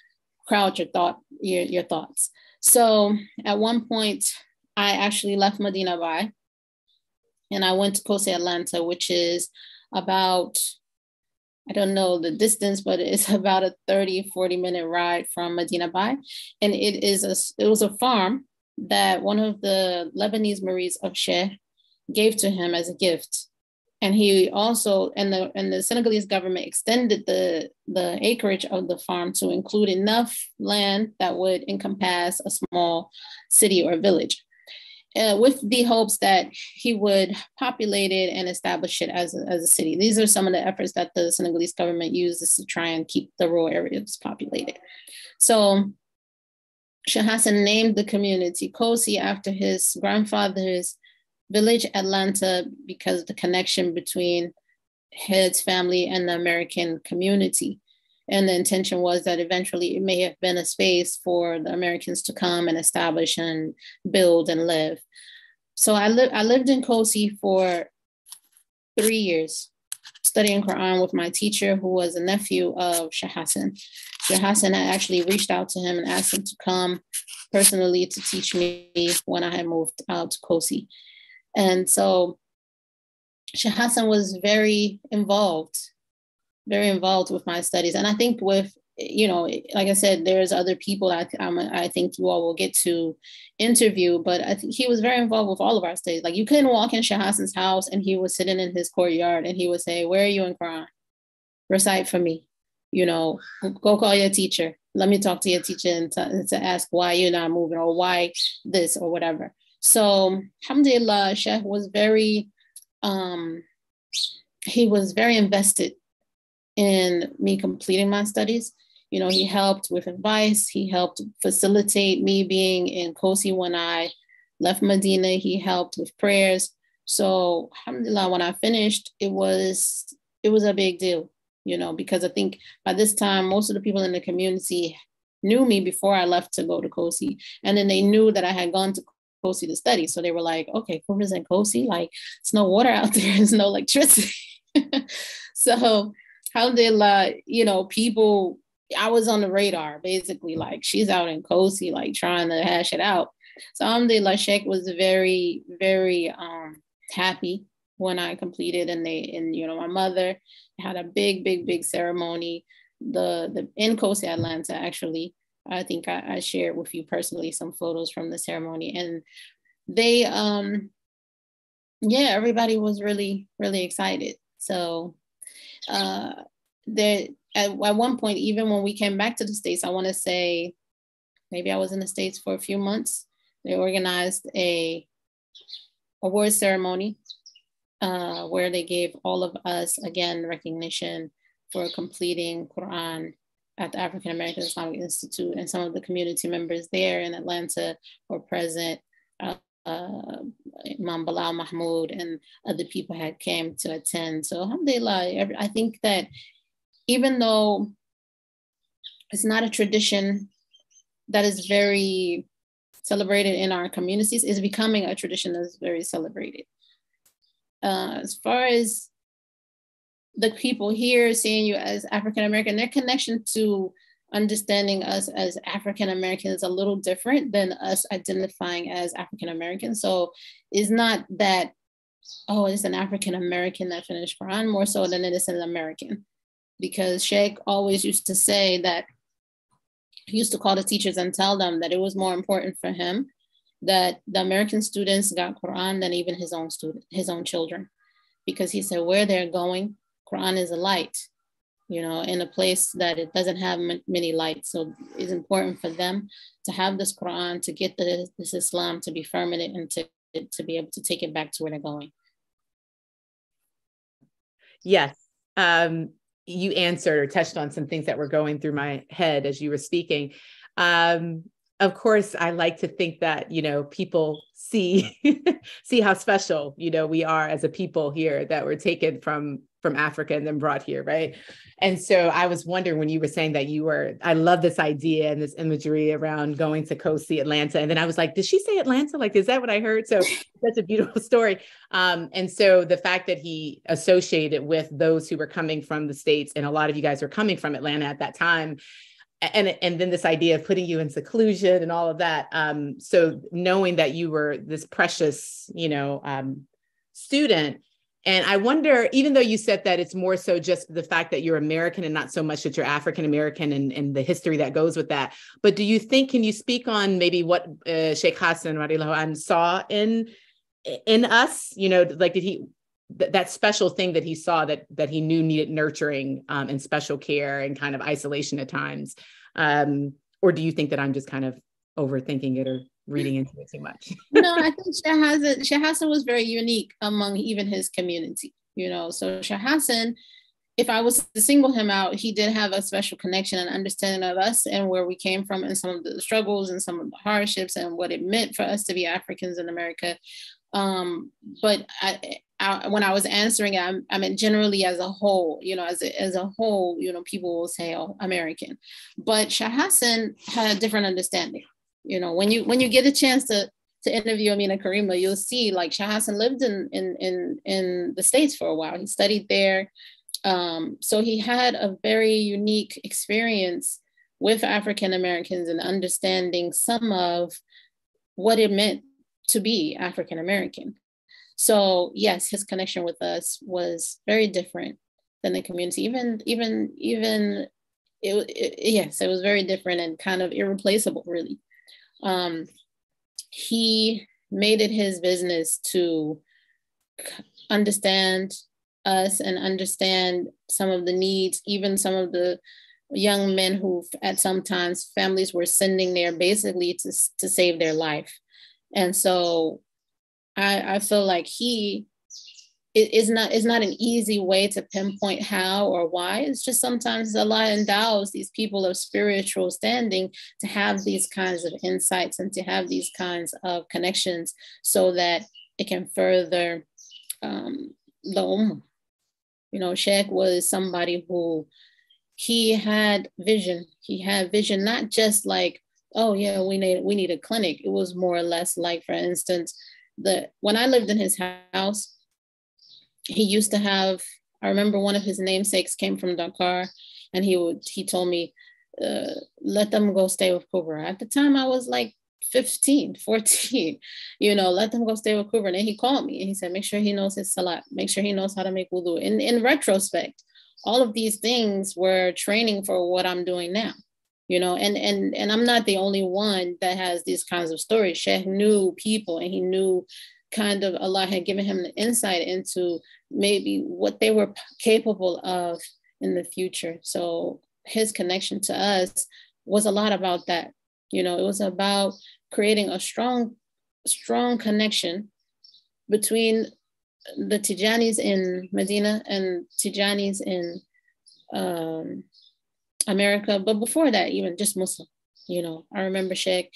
crowd your thought, your, your thoughts. So at one point, I actually left Medina Baye and I went to Kosi Atlanta, which is about I don't know the distance, but it's <laughs> about a 30, 40 minute ride from Medina Baye. And it is a it was a farm that one of the Lebanese Murids of Sheikh gave to him as a gift. And he also and the and the Senegalese government extended the, the acreage of the farm to include enough land that would encompass a small city or village uh, with the hopes that he would populate it and establish it as a, as a city. These are some of the efforts that the Senegalese government uses to try and keep the rural areas populated. So Hassan named the community Kosi after his grandfather's village, Atlanta, because of the connection between his family and the American community. And the intention was that eventually it may have been a space for the Americans to come and establish and build and live. So I, li- I lived in Kosi for three years, studying Quran with my teacher, who was a nephew of Shah Hassan. Shah Hassan had actually reached out to him and asked him to come personally to teach me when I had moved out to Kosi. And so Shah Hassan was very involved very involved with my studies. And I think with, you know, like I said, there's other people I, I'm, I think you all will get to interview, but I think he was very involved with all of our studies. Like you couldn't walk in Sheikh Hassan's house and he was sitting in his courtyard and he would say, where are you in Quran? Recite for me. You know, go call your teacher. Let me talk to your teacher and to, to ask why you're not moving or why this or whatever. So, alhamdulillah, Sheikh was very, um, he was very invested in me completing my studies. You know, he helped with advice. He helped facilitate me being in Kosi when I left Medina. He helped with prayers. So, alhamdulillah, when I finished, it was it was a big deal, you know, because I think by this time most of the people in the community knew me before I left to go to Kosi, and then they knew that I had gone to Kosi to study. So they were like, "Okay, Kubra's in Kosi, like it's no water <laughs> out there, there's no electricity." <laughs> so alhamdulillah, you know, people, I was on the radar basically, like she's out in Kosi, like trying to hash it out. So alhamdulillah, Sheikh was very, very um, happy when I completed and they, and you know, my mother had a big, big, big ceremony. The, the in Kosi Atlanta, actually, I think I, I shared with you personally some photos from the ceremony and they, um, yeah, everybody was really, really excited. So uh, there at, at one point, even when we came back to the States, I want to say maybe I was in the States for a few months. They organized a award ceremony uh, where they gave all of us again recognition for completing Quran at the African American Islamic Institute, and some of the community members there in Atlanta were present. Uh, uh, Imam Bilal Mahmoud and other people had came to attend. So alhamdulillah, I think that even though it's not a tradition that is very celebrated in our communities, is becoming a tradition that's very celebrated. Uh, as far as the people here seeing you as African American, their connection to understanding us as African Americans is a little different than us identifying as African American. So it's not that, oh, it's an African American that finished Quran more so than it is an American. Because Sheikh always used to say that he used to call the teachers and tell them that it was more important for him that the American students got Quran than even his own student, his own children. Because he said where they're going, Quran is a light you know, in a place that it doesn't have many lights. So it's important for them to have this Quran, to get the, this Islam, to be firm in it, and to, to be able to take it back to where they're going. Yes. Um, you answered or touched on some things that were going through my head as you were speaking. Um, of course, I like to think that, you know, people see <laughs> see how special, you know, we are as a people here that were taken from from Africa and then brought here, right? And so I was wondering when you were saying that you were, I love this idea and this imagery around going to go see Atlanta. And then I was like, did she say Atlanta? Like, is that what I heard? So <laughs> that's a beautiful story. Um, and so the fact that he associated with those who were coming from the States, and a lot of you guys were coming from Atlanta at that time, and and then this idea of putting you in seclusion and all of that um, so knowing that you were this precious you know um, student and i wonder even though you said that it's more so just the fact that you're american and not so much that you're african american and, and the history that goes with that but do you think can you speak on maybe what uh, sheikh hassan radiallahu saw in in us? You know like did he that special thing that he saw that that he knew needed nurturing um, and special care and kind of isolation at times um, or do you think that i'm just kind of overthinking it or reading into it too much <laughs> no i think shahazan shahazan was very unique among even his community you know so shahazan if I was to single him out, he did have a special connection and understanding of us and where we came from and some of the struggles and some of the hardships and what it meant for us to be Africans in America. Um, but I, I, when I was answering I, I meant generally as a whole, you know, as a, as a whole, you know, people will say, oh, American. But Shah Hassan had a different understanding. You know, when you when you get a chance to to interview Amina Karima, you'll see like Shah Hassan lived in in in in the States for a while. He studied there. Um, so he had a very unique experience with African Americans and understanding some of what it meant to be African American. So yes, his connection with us was very different than the community. Even even even it, it yes, it was very different and kind of irreplaceable, really. Um, he made it his business to understand us and understand some of the needs, even some of the young men who at sometimes families were sending there basically to, to save their life. And so I, I feel like he it is not it's not an easy way to pinpoint how or why. It's just sometimes Allah endows these people of spiritual standing to have these kinds of insights and to have these kinds of connections so that it can further um, the ummah. You know, Sheikh was somebody who he had vision. He had vision, not just like oh yeah, we need we need a clinic. It was more or less like, for instance, the when I lived in his house, he used to have. I remember one of his namesakes came from Dakar, and he would he told me, uh, let them go stay with Kubra. At the time, I was like 15, <laughs> 14, you know, let them go stay with Kubra. And he called me and he said, make sure he knows his salat, make sure he knows how to make wudu. In, in retrospect, all of these things were training for what I'm doing now you know and and and i'm not the only one that has these kinds of stories sheikh knew people and he knew kind of allah had given him the insight into maybe what they were capable of in the future so his connection to us was a lot about that you know it was about creating a strong strong connection between the tijanis in medina and tijanis in um, America, but before that, even just Muslim. You know, I remember Sheikh.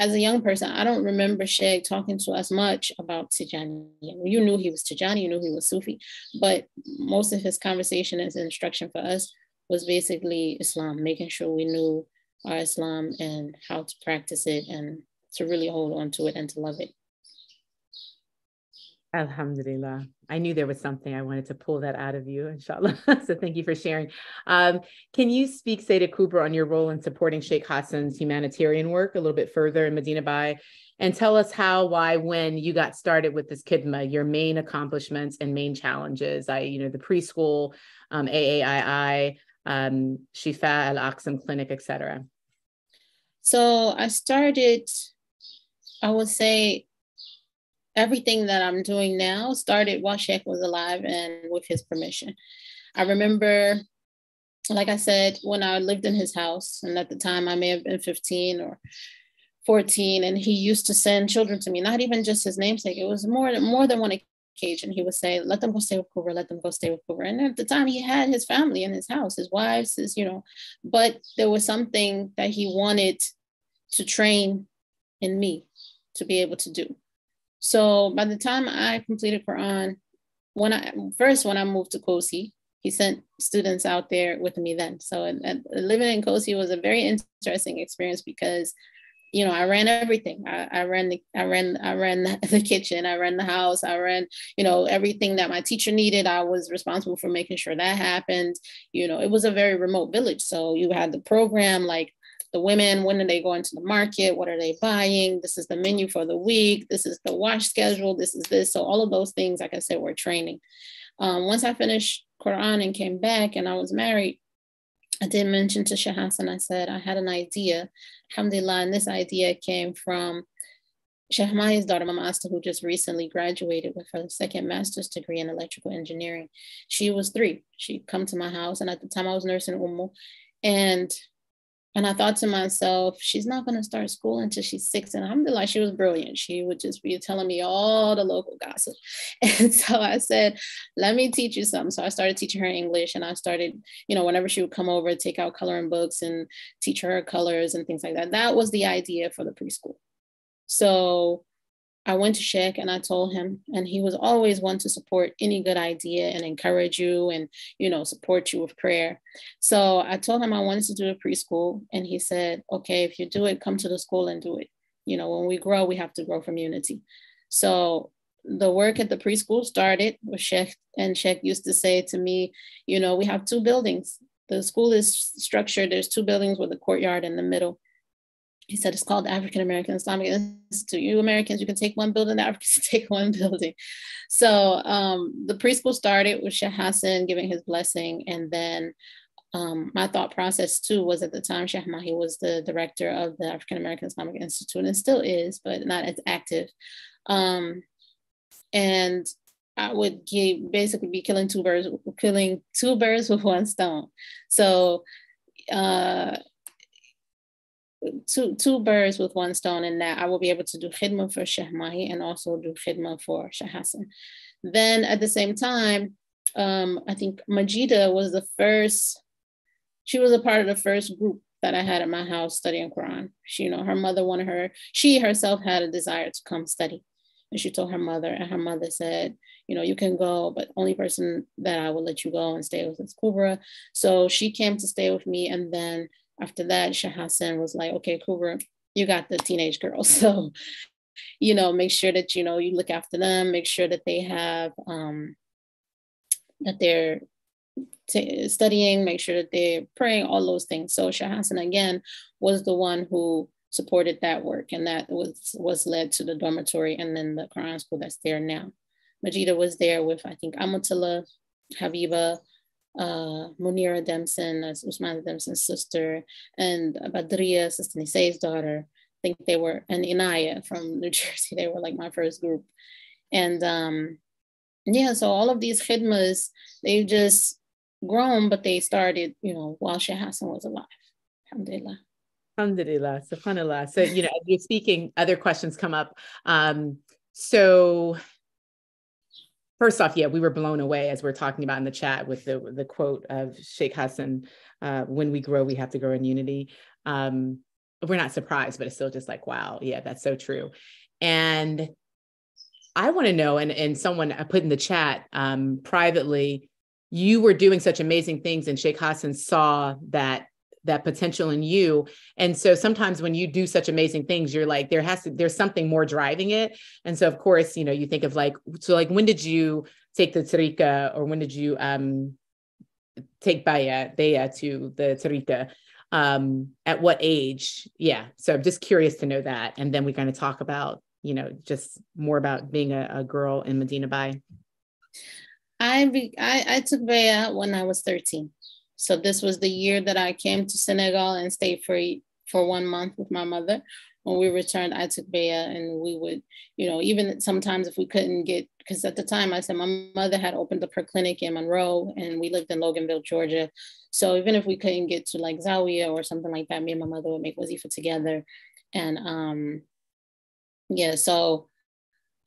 As a young person, I don't remember Sheikh talking to us much about Tijani. You knew he was Tijani, you knew he was Sufi, but most of his conversation as instruction for us was basically Islam, making sure we knew our Islam and how to practice it and to really hold on to it and to love it. Alhamdulillah. I knew there was something I wanted to pull that out of you, inshallah. <laughs> so thank you for sharing. Um, can you speak, Sayeda Kubra, on your role in supporting Sheikh Hassan's humanitarian work a little bit further in Medina Baye? And tell us how, why, when you got started with this khidma, your main accomplishments and main challenges. I, you know, the preschool, um, AAII, um, Shifa Al Aqsam Clinic, etc. So I started, I would say, everything that I'm doing now started while Sheikh was alive and with his permission. I remember, like I said, when I lived in his house, and at the time I may have been 15 or 14, and he used to send children to me, not even just his namesake, it was more, than more than one occasion. He would say, let them go stay with Kubra, let them go stay with Kubra. And at the time he had his family in his house, his wives, his, you know, but there was something that he wanted to train in me to be able to do. So by the time I completed Quran, when I first when I moved to Kosi, he sent students out there with me then. So and, and living in Kosi was a very interesting experience because you know, I ran everything. I, I ran the, I ran, I ran <laughs> the kitchen. I ran the house. I ran, you know, everything that my teacher needed. I was responsible for making sure that happened. You know, it was a very remote village, so you had the program like the women. When are they going to the market? What are they buying? This is the menu for the week. This is the wash schedule. This is this. So all of those things, like I said, we're training. Um, once I finished Quran and came back, and I was married. I did mention to Shah Hassan, I said, I had an idea alhamdulillah, and this idea came from Sheikh daughter, Mama Asta, who just recently graduated with her second master's degree in electrical engineering. She was three. She'd come to my house, and at the time I was nursing Ummu. And and I thought to myself, she's not going to start school until she's six. And alhamdulillah, she was brilliant. She would just be telling me all the local gossip. <laughs> And so I said, let me teach you something. So I started teaching her English and I started, you know, whenever she would come over, take out coloring books and teach her colors and things like that. That was the idea for the preschool. So I went to Sheikh and I told him, and he was always one to support any good idea and encourage you and, you know, support you with prayer. So I told him I wanted to do a preschool. And he said, okay, if you do it, come to the school and do it. You know, when we grow, we have to grow from unity. So the work at the preschool started with Sheikh, and Sheikh used to say to me, you know, we have two buildings. The school is structured, there's two buildings with a courtyard in the middle he said it's called African American Islamic Institute. You Americans, you can take one building, the Africans <laughs> take one building. So um, the preschool started with Sheikh Hassan giving his blessing. And then um, my thought process too was at the time, Sheikh Mahi was the director of the African American Islamic Institute and still is, but not as active. Um, and I would give, basically be killing two birds, killing two birds with one stone. So uh, two two birds with one stone in that I will be able to do khidma for Sheikh Mahi and also do khidma for Sheikh Hassan. Then at the same time, um, I think Majida was the first, she was a part of the first group that I had at my house studying Quran. She, you know, her mother wanted her, she herself had a desire to come study. And she told her mother, and her mother said, you know, you can go, but only person that I will let you go and stay with is Kubra. So she came to stay with me. And then after that, Shah Hassan was like, okay, Kubra, you got the teenage girls. <laughs> So, you know, make sure that, you know, you look after them, make sure that they have, um, that they're t- studying, make sure that they're praying, all those things. So Shah Hassan, again, was the one who supported that work. And that was, was led to the dormitory and then the Quran school that's there now. Majida was there with, I think, Amatullah, Habiba, uh, Munira Dempson, as Usman Dempson's sister, and Badria, Sister Nisay's daughter. I think they were, and Inaya from <laughs> New Jersey. They were like my first group. And um, yeah, so all of these khidmas, they've just grown, but they started, you know, while Sheikh Hassan was alive. Alhamdulillah. Alhamdulillah, subhanAllah. So, you know, as you're speaking, other questions come up. Um, so first off, yeah, we were blown away as we're talking about in the chat with the the quote of Sheikh Hassan, uh, "When we grow, we have to grow in unity." Um, we're not surprised, but it's still just like, wow, yeah, that's so true. And I want to know, and and someone I put in the chat um, privately, you were doing such amazing things, and Sheikh Hassan saw that that potential in you. And so sometimes when you do such amazing things you're like there has to there's something more driving it. And so of course you know you think of like so like when did you take the tariqa or when did you um take baya baya to the tarika um at what age? Yeah. So i'm just curious to know that. And then we're going to talk about you know just more about being a, a girl in medina baye. I, I I took Baya when I was 13. So this was the year that I came to Senegal and stayed for for one month with my mother. When we returned, I took Baya and we would, you know, even sometimes if we couldn't get, because at the time I said my mother had opened up her clinic in Monroe and we lived in Loganville, Georgia. So even if we couldn't get to like Zawiya or something like that, me and my mother would make wazifa together. And um, yeah, so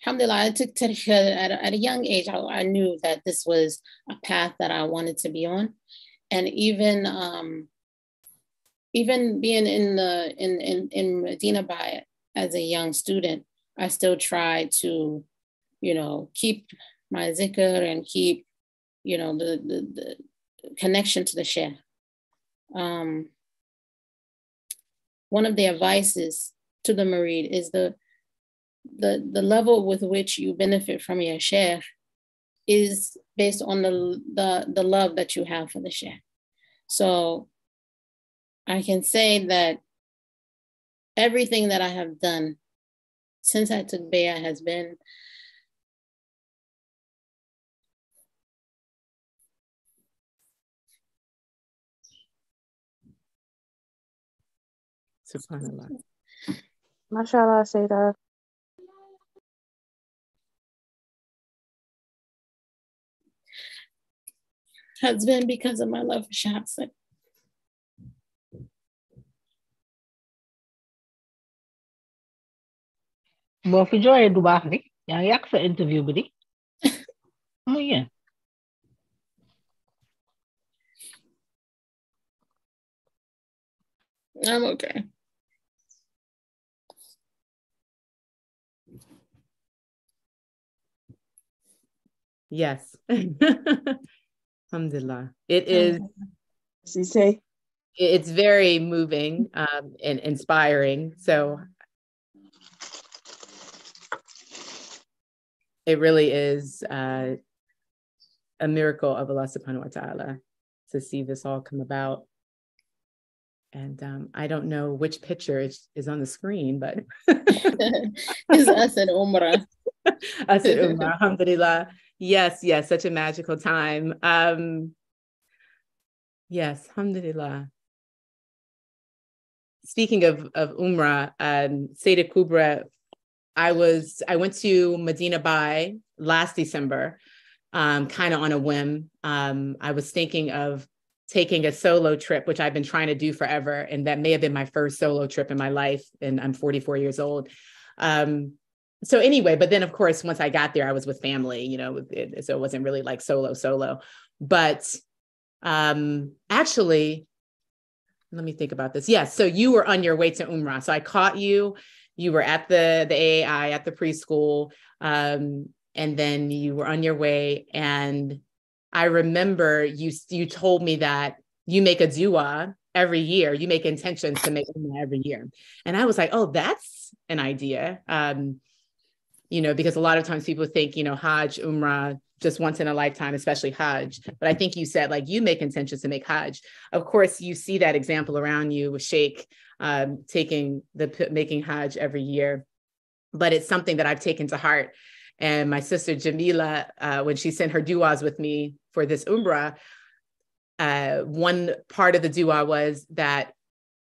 alhamdulillah, I took tariqa at, at a young age. I, I knew that this was a path that I wanted to be on and even um, even being in the in in, in Medina Baye as a young student, I still try to, you know, keep my zikr and keep, you know, the the, the connection to the Sheikh. Um, one of the advices to the Murid is the the the level with which you benefit from your Sheikh is based on the, the, the love that you have for the Sheikh. So I can say that everything that I have done since I took Bayah has been Subhanallah. MashaAllah, Sayyidah. Has been because of my love for Shahsen. boo fi jooyee du baax di yaa ngi yàq sa interview bi di mu yéen I'm okay. Yes. <laughs> Alhamdulillah. It is She say, it's very moving um, and inspiring. So it really is uh, a miracle of Allah subhanahu wa ta'ala to see this all come about. And um, I don't know which picture is, is on the screen, but <laughs> it's us Umrah. <laughs> us at Umrah, alhamdulillah. Yes, yes, such a magical time. Um, yes, alhamdulillah. Speaking of, of Umrah, um, Sayyidah Kubra, I was, I went to Medina Baye last December, um, kind of on a whim. Um, I was thinking of taking a solo trip, which I've been trying to do forever. And that may have been my first solo trip in my life. And I'm 44 years old. Um, so anyway, but then of course, once I got there, I was with family, you know, it, so it wasn't really like solo, solo. But um, actually, let me think about this. Yes. So you were on your way to Umrah. So I caught you. You were at the the AAI at the preschool, um, and then you were on your way. And I remember you you told me that you make a dua every year. You make intentions to make Umrah every year, and I was like, oh, that's an idea. Um, you know, because a lot of times people think, you know, Hajj, Umrah, just once in a lifetime, especially Hajj. But I think you said like you make intentions to make Hajj. Of course, you see that example around you with Sheikh um, taking the making Hajj every year. But it's something that I've taken to heart. And my sister Jamila, uh, when she sent her duas with me for this Umrah, uh, one part of the dua was that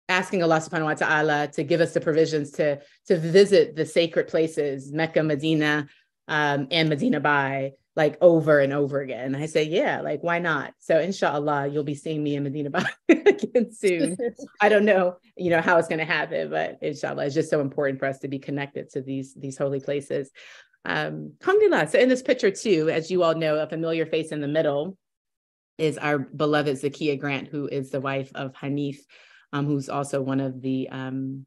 asking Allah subhanahu wa ta'ala to give us the provisions to, to visit the sacred places, Mecca, Medina, um, and Medina Baye, like over and over again. I say, yeah, like why not? So inshallah, you'll be seeing me in Medina Baye <laughs> again soon. <laughs> I don't know, you know, how it's going to happen, but inshallah, it's just so important for us to be connected to these, these holy places. Um, alhamdulillah. So in this picture too, as you all know, a familiar face in the middle is our beloved Zakia Grant, who is the wife of Hanif, um, who's also one of the um,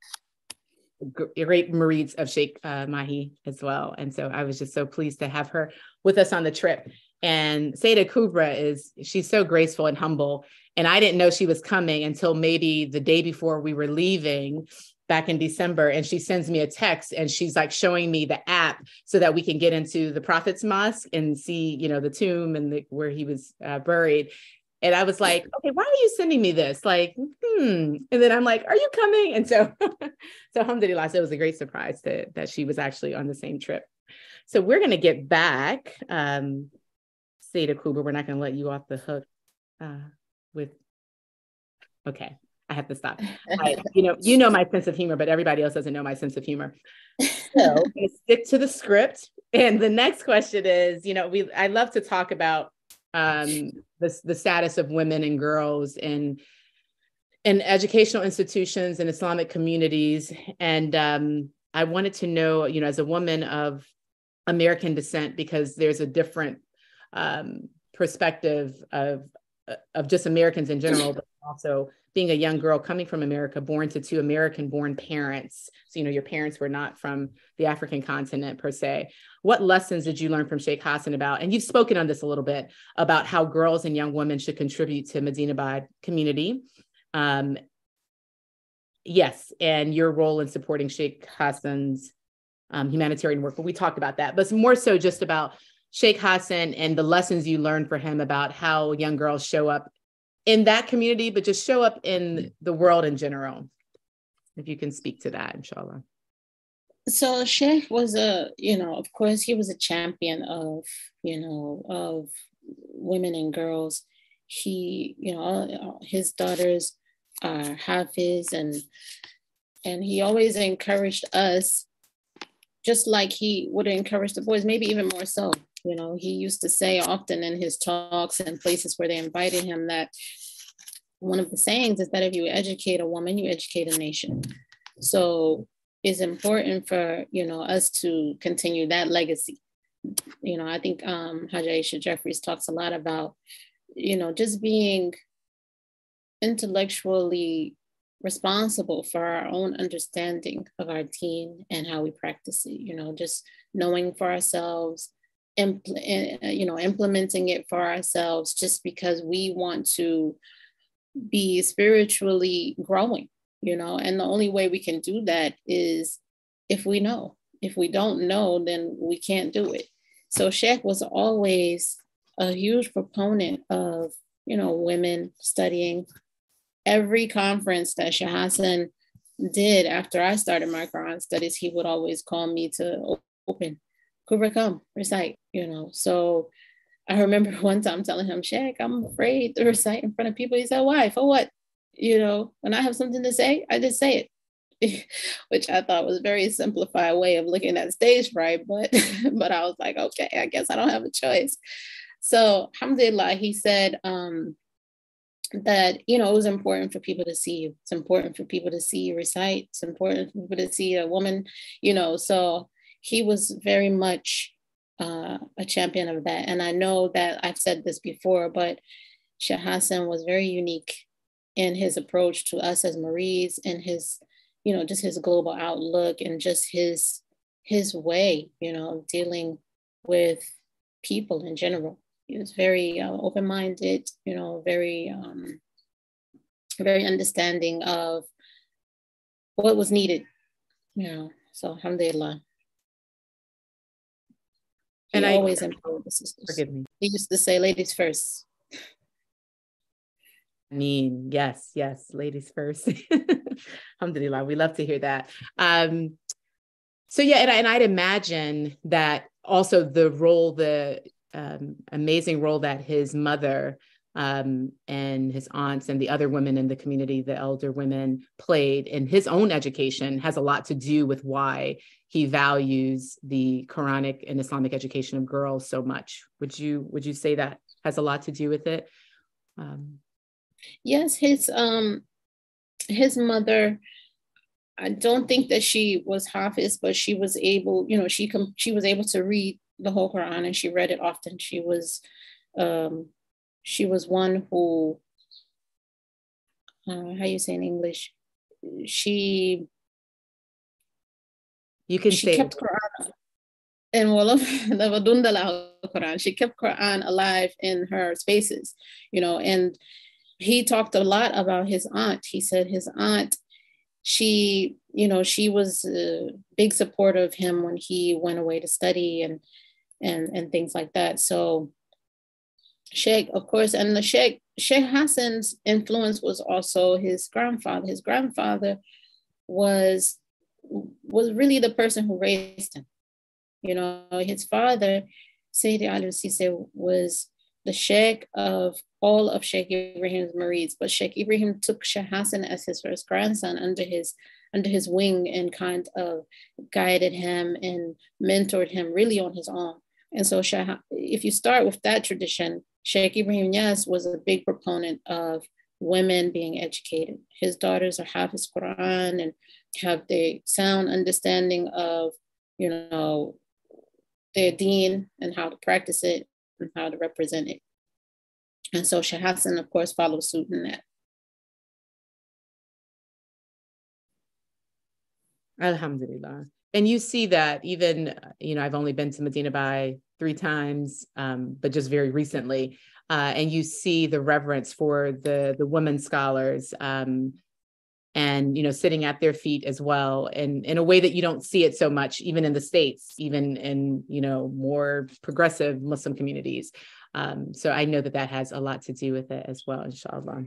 great Murids of Sheikh uh, Mahi as well. And so I was just so pleased to have her with us on the trip. And Sayyidah Kubra is, she's so graceful and humble. And I didn't know she was coming until maybe the day before we were leaving back in December. And she sends me a text and she's like showing me the app so that we can get into the Prophet's Mosque and see, you know, the tomb and the, where he was uh, buried. And I was like, okay, why are you sending me this? Like, hmm. And then I'm like, are you coming? And so, <laughs> so alhamdulillah, so it was a great surprise to, that she was actually on the same trip. So we're going to get back. Um, Sayyidah Kubra, we're not going to let you off the hook uh, with, okay, I have to stop. I, you know, you know my sense of humor, but everybody else doesn't know my sense of humor. So <laughs> stick to the script. And the next question is, you know, we I love to talk about um, the, the status of women and girls in in educational institutions and Islamic communities. And um, I wanted to know, you know, as a woman of American descent, because there's a different um, perspective of of just Americans in general, but also being a young girl coming from America, born to two American born parents. So, you know, your parents were not from the African continent per se. What lessons did you learn from Sheikh Hassan about? And you've spoken on this a little bit about how girls and young women should contribute to Medinabad community. Um, yes, and your role in supporting Sheikh Hassan's um, humanitarian work. But we talked about that, but more so just about Sheikh Hassan and the lessons you learned for him about how young girls show up in that community, but just show up in the world in general. If you can speak to that, inshallah. So Sheikh was a, you know, of course, he was a champion of, you know, of women and girls. He, you know, his daughters are Hafiz and and he always encouraged us just like he would encourage the boys, maybe even more so. You know, he used to say often in his talks and places where they invited him that one of the sayings is that if you educate a woman, you educate a nation. So it's important for, you know, us to continue that legacy. You know, I think um, Hajj Aisha Jeffries talks a lot about, you know, just being intellectually responsible for our own understanding of our deen and how we practice it you know just knowing for ourselves impl- eh, you know implementing it for ourselves just because we want to be spiritually growing you know? And the only way we can do that is if we know. If we don't know then we can't do it. So Sheikh was always a huge proponent of you know women studying. Every conference that Sheikh Hassan did after I started my Quran studies, he would always call me to open, Kubra, come, recite, you know. So I remember <laughs> one time telling him, Sheikh, I'm afraid to recite in front of people. He said, Why? For what? You know, when I have something to say, I just say it. <laughs> Which I thought was a very simplified way of looking at stage fright, but <laughs> but I was like, okay, I guess I don't have a choice. So alhamdulillah, he said, um, that you know it was important for people to see you it's important for people to see you recite it's important for people to see a woman you know so he was very much uh, a champion of that and i know that i've said this before but Shah Hassan was very unique in his approach to us as Murids and his you know just his global outlook and just his his way you know dealing with people in general he was very uh, open-minded, you know, very, um, very understanding of what was needed, you know. So, alhamdulillah. And I always empowered the sisters. Forgive me. He used to say, "Ladies first. I mean, yes, yes, ladies first. <laughs> Alhamdulillah, we love to hear that. Um, so yeah, and, and I'd imagine that also the role the um, amazing role that his mother um, and his aunts and the other women in the community, the elder women, played in his own education has a lot to do with why he values the Quranic and Islamic education of girls so much. Would you would you say that has a lot to do with it? Um, yes, his um, his mother. I don't think that she was Hafiz, but she was able, you know, she com- she was able to read the whole Quran and she read it often. She was um, she was one who uh, how you say in English? She you can she say kept Quran and <laughs> Quran. She kept Quran alive in her spaces, you know, and he talked a lot about his aunt. He said his aunt she you know she was a big supporter of him when he went away to study and and and things like that. So Sheikh, of course, and the Sheikh Sheikh Hassan's influence was also his grandfather. His grandfather was was really the person who raised him. You know, his father, Sayyidi Ali Cisse, was the Sheikh of all of Sheikh Ibrahim's Murids, but Sheikh Ibrahim took Sheikh Hassan as his first grandson under his under his wing and kind of guided him and mentored him really on his own. And so Sheikh, if you start with that tradition, Sheikh Ibrahim Niasse was a big proponent of women being educated. His daughters are hafiz Quran and have the sound understanding of, you know, their deen and how to practice it and how to represent it. And so Shahassan, of course, follows suit in that. Alhamdulillah. And you see that even, you know, I've only been to Medina Baye three times, um, but just very recently. Uh, and you see the reverence for the the women scholars um, and you know sitting at their feet as well and in a way that you don't see it so much even in the states even in you know more progressive muslim communities um, so i know that that has a lot to do with it as well inshallah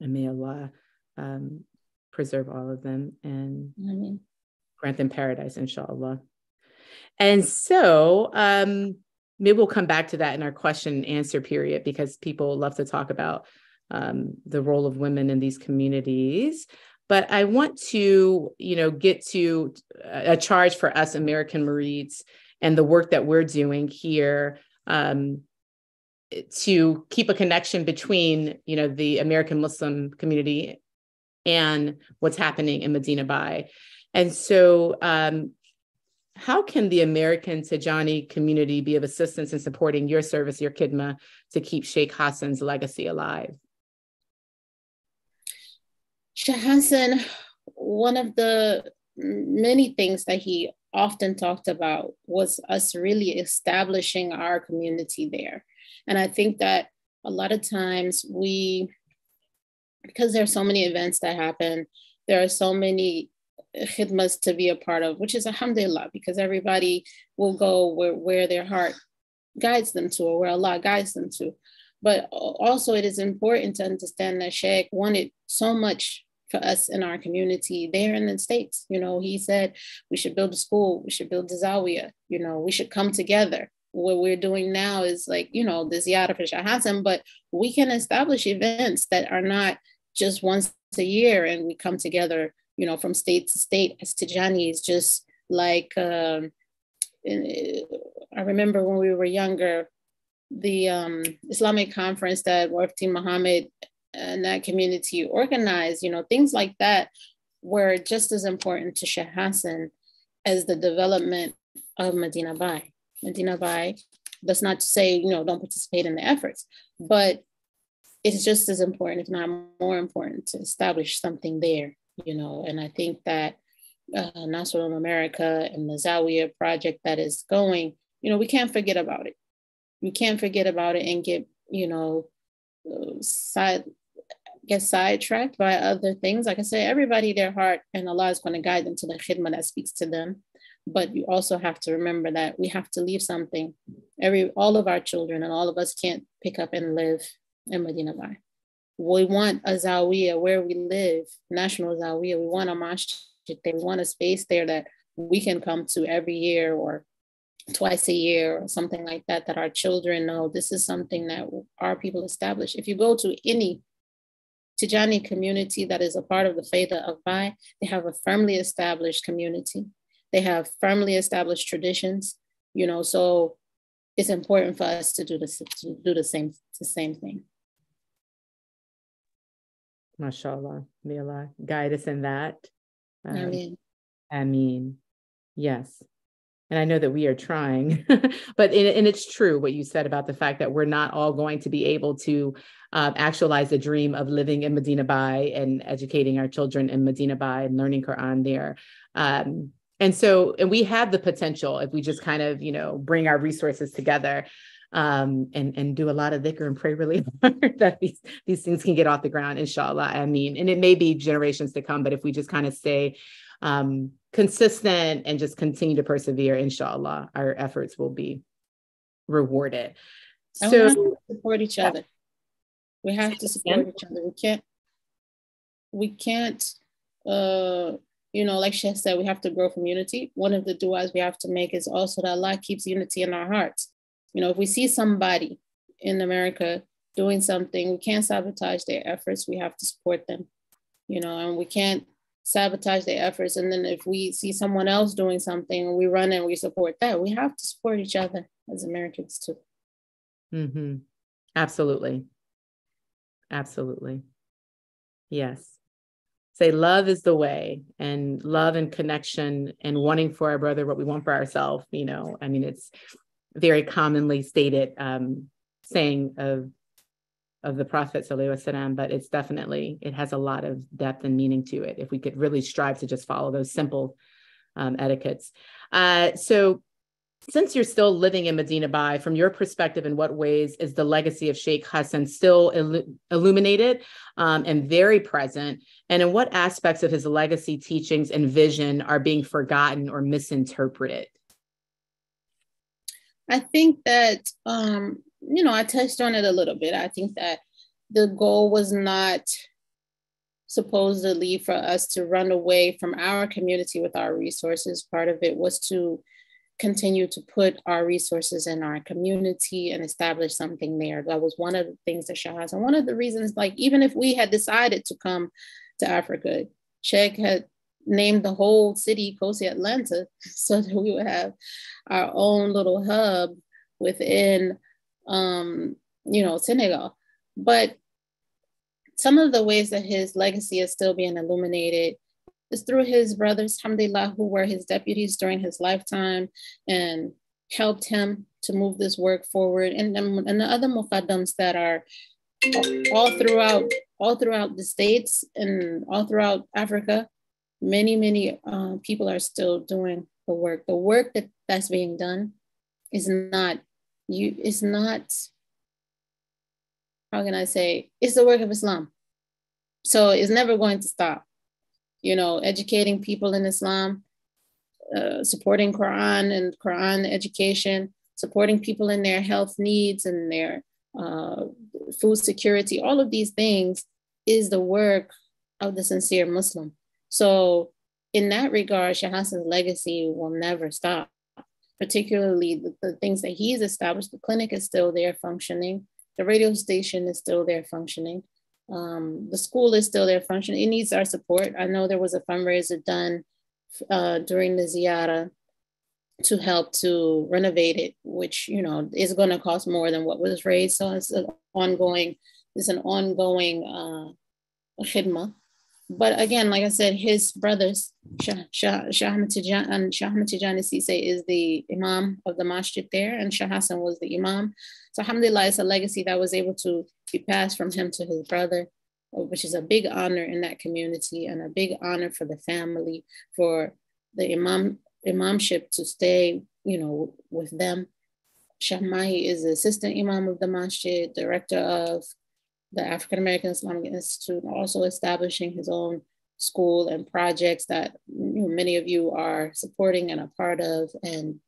and may allah um, preserve all of them and Ameen. Grant them paradise inshallah and so um, maybe we'll come back to that in our question and answer period because people love to talk about um, the role of women in these communities. But I want to, you know, get to a charge for us American Murids and the work that we're doing here um, to keep a connection between, you know, the American Muslim community and what's happening in Medina Baye. And so um, how can the American Tijani community be of assistance in supporting your service, your khidma, to keep Sheikh Hassan's legacy alive? Sheikh Hassan, one of the many things that he often talked about was us really establishing our community there. And I think that a lot of times we, because there are so many events that happen, there are so many khidmas to be a part of, which is alhamdulillah, because everybody will go where, where their heart guides them to or where Allah guides them to. But also it is important to understand that Sheikh wanted so much for us in our community there in the States. You know, he said we should build a school, we should build a zawiya, you know, we should come together. What we're doing now is like, you know, the ziyarah for Shah but we can establish events that are not just once a year and we come together you know, from state to state as Tijanis, just like um, I remember when we were younger, the um, Islamic conference that Wafti Muhammad and that community organized, you know, things like that were just as important to Sheikh Hassan as the development of Medina Baye. Medina Baye, that's not to say, you know, don't participate in the efforts, but it's just as important, if not more important, to establish something there you know, and I think that uh, Nasrul America and the Zawiya project that is going, you know, we can't forget about it. We can't forget about it and get, you know, uh, side get sidetracked by other things. Like I say, everybody, their heart and Allah is going to guide them to the khidmah that speaks to them. But you also have to remember that we have to leave something. Every all of our children and all of us can't pick up and live in Medina Baye we want a zawiya where we live, national zawiya. We want a masjid there. We want a space there that we can come to every year or twice a year or something like that, that our children know this is something that our people establish. If you go to any Tijani community that is a part of the Faida of Baye, they have a firmly established community. They have firmly established traditions, you know, so it's important for us to do the, to do the same, the same thing mashallah may allah guide us in that. Um, Ameen. i mean yes. And i know that we are trying <laughs> but in, and it's true what you said about the fact that we're not all going to be able to um, actualize the dream of living in medina baye and educating our children in medina baye and learning quran there. Um, and so and we have the potential if we just kind of you know bring our resources together um, and and do a lot of dhikr and pray really <laughs> hard that these these things can get off the ground, inshallah. I mean, and it may be generations to come, but if we just kind of stay um, consistent and just continue to persevere, inshallah, our efforts will be rewarded. And so we have to support each other. We have to support each other. We can't. We can't. Uh, you know, like she said, we have to grow from unity. One of the du'as we have to make is also that Allah keeps unity in our hearts. You know, if we see somebody in America doing something, we can't sabotage their efforts. We have to support them, you know, and we can't sabotage their efforts. And then if we see someone else doing something we run and we support that, we have to support each other as Americans too. Mm-hmm. Absolutely. Absolutely. Yes. Say love is the way and love and connection and wanting for our brother what we want for ourselves. You know, I mean, it's very commonly stated um, saying of of the Prophet but it's definitely it has a lot of depth and meaning to it. If we could really strive to just follow those simple um, etiquettes. Uh, so since you're still living in Medina Baye, from your perspective, in what ways is the legacy of Sheikh Hassan still illu- illuminated um, and very present? And in what aspects of his legacy teachings and vision are being forgotten or misinterpreted? I think that, um, you know, I touched on it a little bit. I think that the goal was not supposedly for us to run away from our community with our resources. Part of it was to continue to put our resources in our community and establish something there. That was one of the things that Shah has. and one of the reasons, like even if we had decided to come to Africa, Sheikh had named the whole city Kosi Atlanta <laughs> so that we would have our own little hub within um, you know, Senegal. But some of the ways that his legacy is still being illuminated is through his brothers, alhamdulillah, who were his deputies during his lifetime and helped him to move this work forward. And, and the other muqaddams that are all throughout, all throughout the states and all throughout Africa, many, many uh, people are still doing the work. The work that that's being done is not, you, is not, how can I say, it's the work of Islam. So it's never going to stop you know, educating people in Islam, uh, supporting Quran and Quran education, supporting people in their health needs and their uh, food security, all of these things is the work of the sincere Muslim. So, in that regard, Shah Hassan's legacy will never stop, particularly the, the things that he's established. The clinic is still there functioning, the radio station is still there functioning. Um, the school is still there functioning. It needs our support. I know there was a fundraiser done uh, during the Ziyara to help to renovate it, which you know is going to cost more than what was raised. So it's an ongoing, it's an ongoing uh, khidma. But again, like I said, his brothers, Shah, Shah, Shah and Shah Ahmed Tijani Cisse is the imam of the masjid there, and Shah Hassan was the imam. So alhamdulillah, it's a legacy that was able to be passed from him to his brother, which is a big honor in that community and a big honor for the family, for the imam imamship to stay, you know, with them. Shah Mahi is the assistant imam of the masjid, director of the African American Islamic Institute, also establishing his own school and projects that many of you are supporting and a part of. And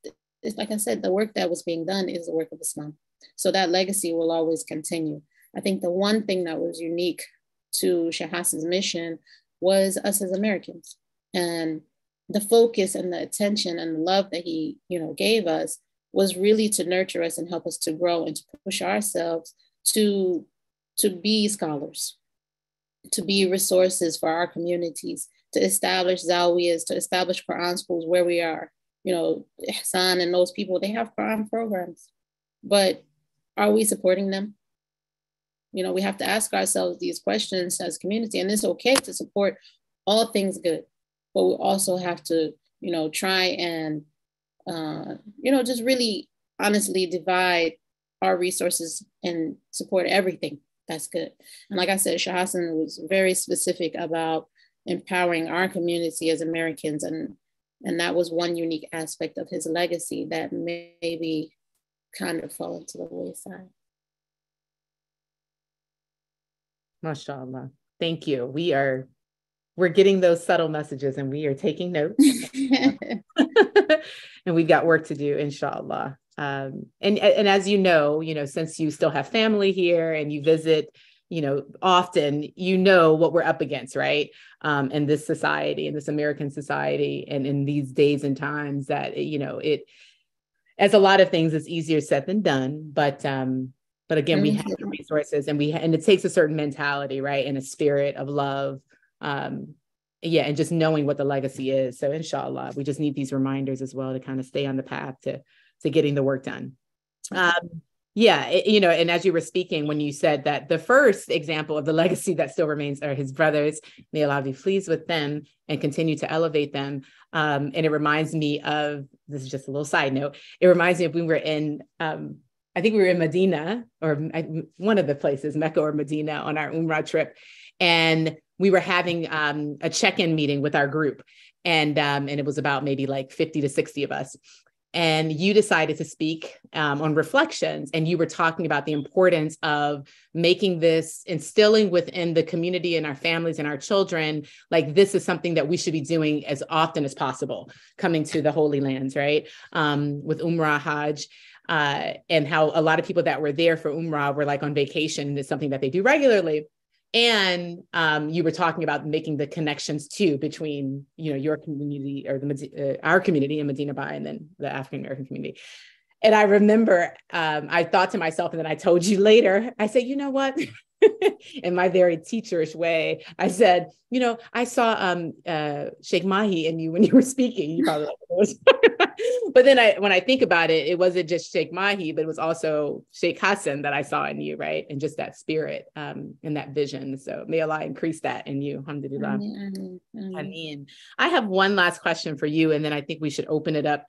it's like I said, the work that was being done is the work of Islam. So that legacy will always continue. I think the one thing that was unique to Shah Hassan's mission was us as Americans. And the focus and the attention and the love that he, you know, gave us was really to nurture us and help us to grow and to push ourselves to to be scholars, to be resources for our communities, to establish zawiyas, to establish Quran schools where we are. You know, Hassan and those people, they have Quran programs, but are we supporting them? You know, we have to ask ourselves these questions as community, and it's okay to support all things good, but we also have to, you know, try and, uh, you know, just really honestly divide our resources and support everything that's good. And mm. like I said, Shah Hassan was very specific about empowering our community as Americans. And, and that was one unique aspect of his legacy that maybe kind of fallen to the wayside. MashaAllah. Thank you. We are we're getting those subtle messages and we are taking notes. <laughs> <laughs> and we've got work to do, inshallah um, and and as you know you know since you still have family here and you visit you know often you know what we're up against right? Um, in this society in this american society and in these days and times that you know it as a lot of things it's easier said than done but um but again we have the resources and we and it takes a certain mentality right? And a spirit of love um yeah and just knowing what the legacy is. So inshallah we just need these reminders as well to kind of stay on the path to to getting the work done. Um, yeah, it, you know, and as you were speaking, when you said that the first example of the <laughs> legacy that still remains are his brothers, may Allah be pleased with them and continue to elevate them. Um, and it reminds me of this is just a little side note. It reminds me of when we were in, um, I think we were in Medina or I, one of the places, Mecca or Medina, on our Umrah trip, and we were having um, a check-in meeting with our group, and um, and it was about maybe like fifty to sixty of us, and you decided to speak um, on reflections and you were talking about the importance of making this instilling within the community and our families and our children like this is something that we should be doing as often as possible coming to the holy lands right? Um, with umrah hajj uh, and how a lot of people that were there for umrah were like on vacation and it's something that they do regularly and um, you were talking about making the connections too between you know your community or the uh, our community in Medina Baye and then the African American community. And I remember um, I thought to myself, and then I told you <laughs> later. I said, you know what? <laughs> in my very teacherish way, I said, you know, I saw um, uh, Sheikh Mahi and you when you were speaking. You probably <laughs> but then I, when I think about it, it wasn't just Sheikh Mahi, but it was also Sheikh Hassan that I saw in you, right? And just that spirit um, and that vision. So may Allah increase that in you. Alhamdulillah. Ameen. I have one last question for you, and then I think we should open it up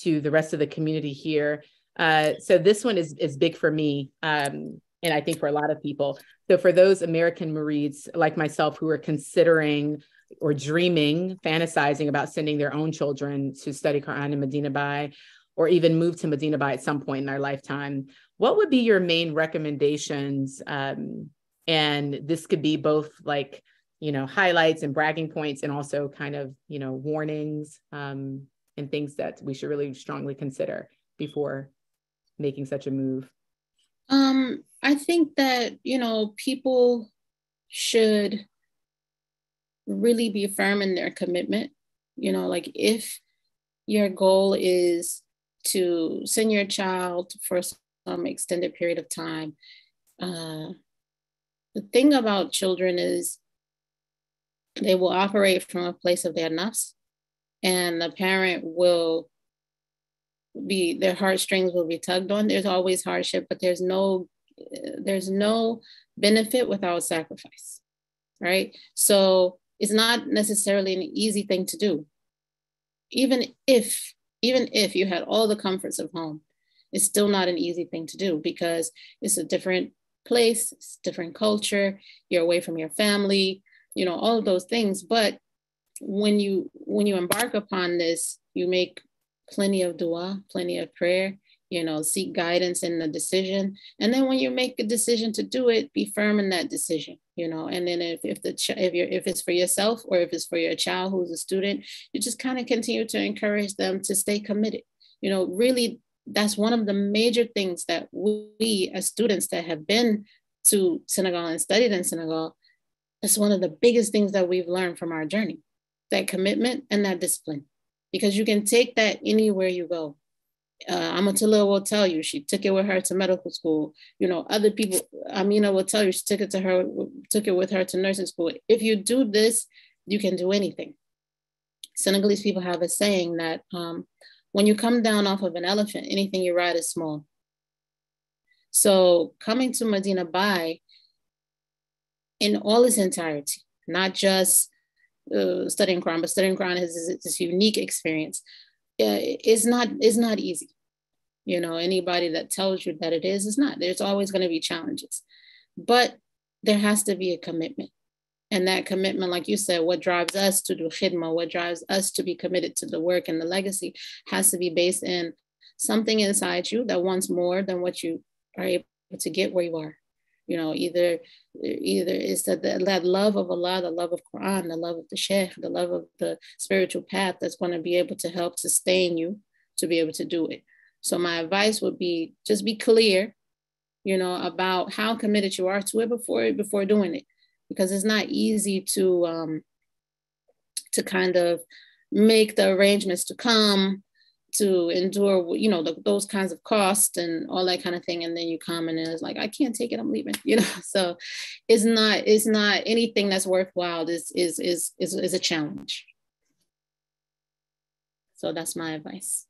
to the rest of the community here. Uh, so this one is is big for me. Um, and I think for a lot of people. So for those American Murids like myself who are considering or dreaming, fantasizing about sending their own children to study Quran in Medina Baye or even move to Medina Baye at some point in their lifetime, what would be your main recommendations? Um, and this could be both like, you know, highlights and bragging points and also kind of, you know, warnings um, and things that we should really strongly consider before making such a move. Um, I think that, you know, people should really be firm in their commitment. You know, like if your goal is to send your child for some extended period of time, uh, the thing about children is they will operate from a place of their nafs, and the parent will be their heartstrings will be tugged on. There's always hardship, but there's no there's no benefit without sacrifice, right? So it's not necessarily an easy thing to do. Even if, even if you had all the comforts of home, it's still not an easy thing to do because it's a different place, it's different culture, you're away from your family, you know, all of those things. But when you when you embark upon this, you make plenty of dua, plenty of prayer, you know, seek guidance in the decision. And then when you make a decision to do it, be firm in that decision, you know. And then if, if the ch- if you're if it's for yourself or if it's for your child who's a student, you just kind of continue to encourage them to stay committed. You know, really that's one of the major things that we as students that have been to Senegal and studied in Senegal, that's one of the biggest things that we've learned from our journey. That commitment and that discipline. Because you can take that anywhere you go uh, Amatullah will tell you she took it with her to medical school. You know, other people, Amina will tell you she took it to her, took it with her to nursing school. If you do this, you can do anything. Senegalese people have a saying that um, when you come down off of an elephant, anything you ride is small. So coming to Medina Baye in all its entirety, not just uh, studying Quran, but studying Quran is this unique experience. It's not it's not easy. You know anybody that tells you that it is it's not. There's always going to be challenges. But there has to be a commitment. And that commitment like you said what drives us to do khidma what drives us to be committed to the work and the legacy has to be based in something inside you that wants more than what you are able to get where you are you know, either either it's that, that love of Allah, the love of Quran, the love of the Sheikh, the love of the spiritual path that's going to be able to help sustain you to be able to do it. So my advice would be just be clear, you know, about how committed you are to it before before doing it, because it's not easy to um, to kind of make the arrangements to come to endure, you know, the, those kinds of costs and all that kind of thing. And then you come and it's like, I can't take it, I'm leaving, <laughs> you know? So it's not, it's not anything that's worthwhile is, is, is, is, is a challenge. So that's my advice.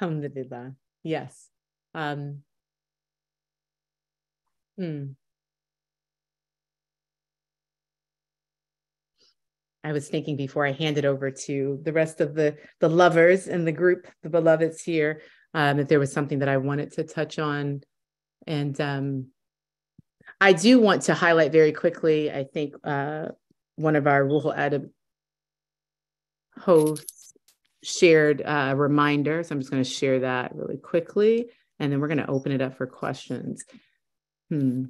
Alhamdulillah. Yes. Um, hmm. I was thinking before I hand it over to the rest of the the lovers and the group, the beloveds here. um, if there was something that I wanted to touch on. And um, I do want to highlight very quickly, I think uh, one of our Ruhul Adab hosts shared a reminder. So I'm just going to share that really quickly, and then we're going to open it up for questions. Hmm.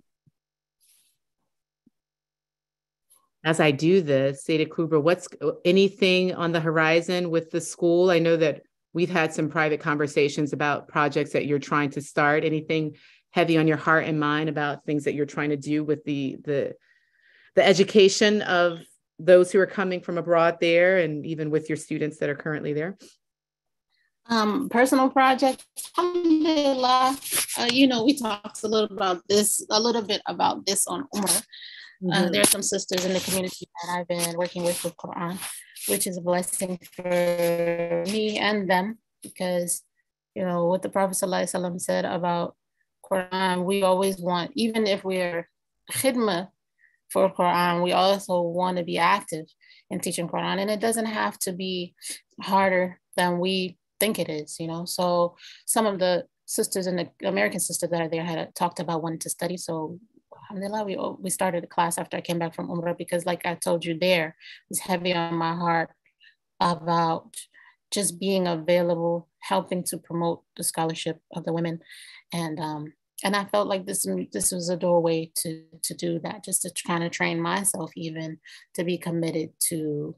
As I do this, Seyda Kubra, what's anything on the horizon with the school? I know that we've had some private conversations about projects that you're trying to start. Anything heavy on your heart and mind about things that you're trying to do with the the the education of those who are coming from abroad there and even with your students that are currently there? Um, personal projects. Uh, you know, we talked a little about this, a little bit about this on Umrah. Mm-hmm. Uh, there are some sisters in the community that I've been working with with Quran, which is a blessing for me and them because, you know, what the Prophet ﷺ said about Quran, we always want, even if we're khidmah for Quran, we also want to be active in teaching Quran. And it doesn't have to be harder than we think it is, you know. So some of the sisters and the American sisters that are there had talked about wanting to study. So alhamdulillah, we, we started a class after I came back from Umrah because like I told you there, it's heavy on my heart about just being available, helping to promote the scholarship of the women. And um, and I felt like this this was a doorway to to do that, just to kind of train myself even to be committed to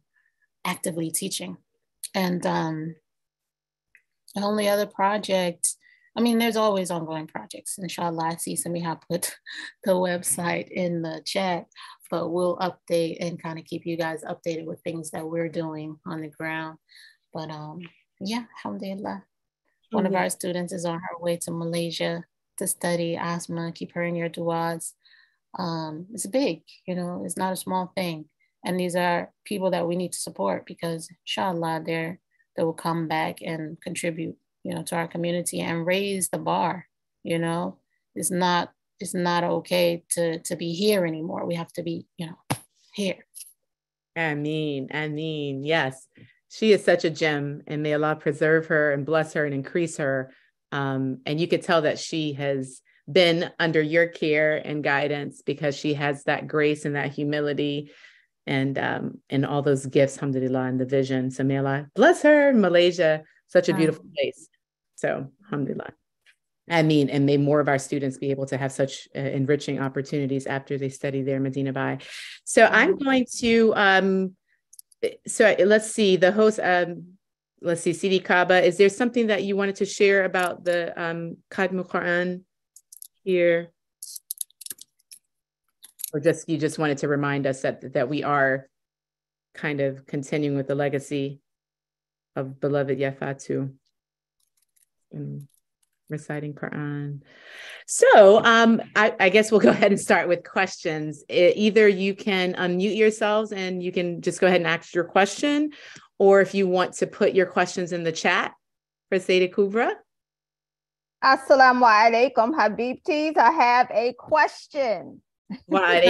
actively teaching. And um, the only other project, I mean, there's always ongoing projects. Inshallah, I see Samiha put <laughs> the website in the chat, but we'll update and kind of keep you guys updated with things that we're doing on the ground. But um, yeah, alhamdulillah. One of our students is on her way to Malaysia to study asthma, keep her in your duas. Um, it's big, you know, it's not a small thing. And these are people that we need to support because inshallah they're they will come back and contribute, you know, to our community and raise the bar, you know. It's not it's not okay to to be here anymore. We have to be, you know, here. I mean, I mean, yes. She is such a gem and may Allah preserve her and bless her and increase her um, and you could tell that she has been under your care and guidance because she has that grace and that humility and um, and all those gifts, alhamdulillah, and the vision. So may Allah bless her, Malaysia, such a beautiful place. So alhamdulillah. I mean, and may more of our students be able to have such uh, enriching opportunities after they study their Medina Baye. So I'm going to, um, so let's see, the host, um, let's see, Sidi Kaba, is there something that you wanted to share about the um, Quran here? Or just you just wanted to remind us that, that we are kind of continuing with the legacy of beloved Yafatu and reciting Quran. So um, I, I, guess we'll go <laughs> ahead and start with questions. Either you can unmute yourselves and you can just go ahead and ask your question, or if you want to put your questions in the chat for Seyda Kubra. Assalamu alaikum, Habibtis. I have a question. <laughs> I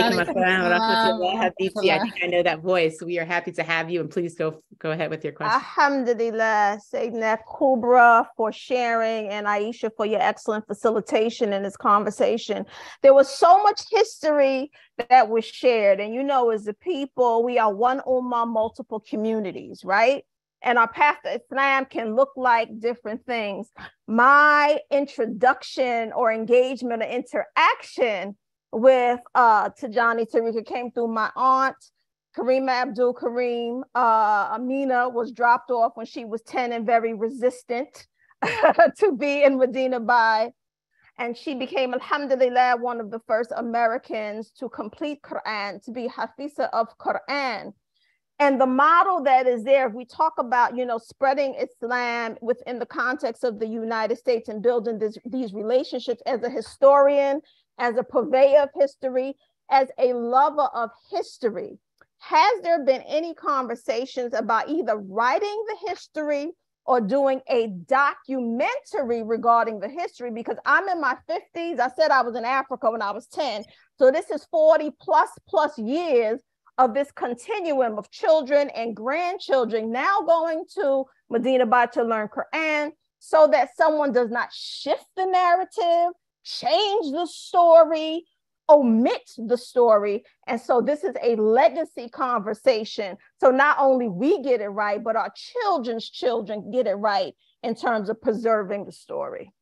think I know that voice. We are happy to have you, and please go go ahead with your question. Alhamdulillah, Sayyidina Kubra for sharing, and Aisha for your excellent facilitation in this conversation. There was so much history that was shared, and you know, as the people, we are one ummah, multiple communities, right? And our path to Islam can look like different things. My introduction or engagement or interaction with uh Tijani tariqa came through my aunt. Karima Abdul Kareem, uh, Amina was dropped off when she was 10 and very resistant <laughs> to be in Medina Baye. And she became, alhamdulillah, one of the first Americans to complete Quran, to be Hafiza of Quran. And the model that is there, if we talk about, you know, spreading Islam within the context of the United States and building this, these relationships as a historian, as a purveyor of history, as a lover of history, has there been any conversations about either writing the history or doing a documentary regarding the history? Because I'm in my 50s. I said I was in Africa when I was 10. So this is 40 plus plus years of this continuum of children and grandchildren now going to Medina Baye to learn Quran, so that someone does not shift the narrative, change the story, omit the story. And so this is a legacy conversation. So not only we get it right, but our children's children get it right in terms of preserving the story.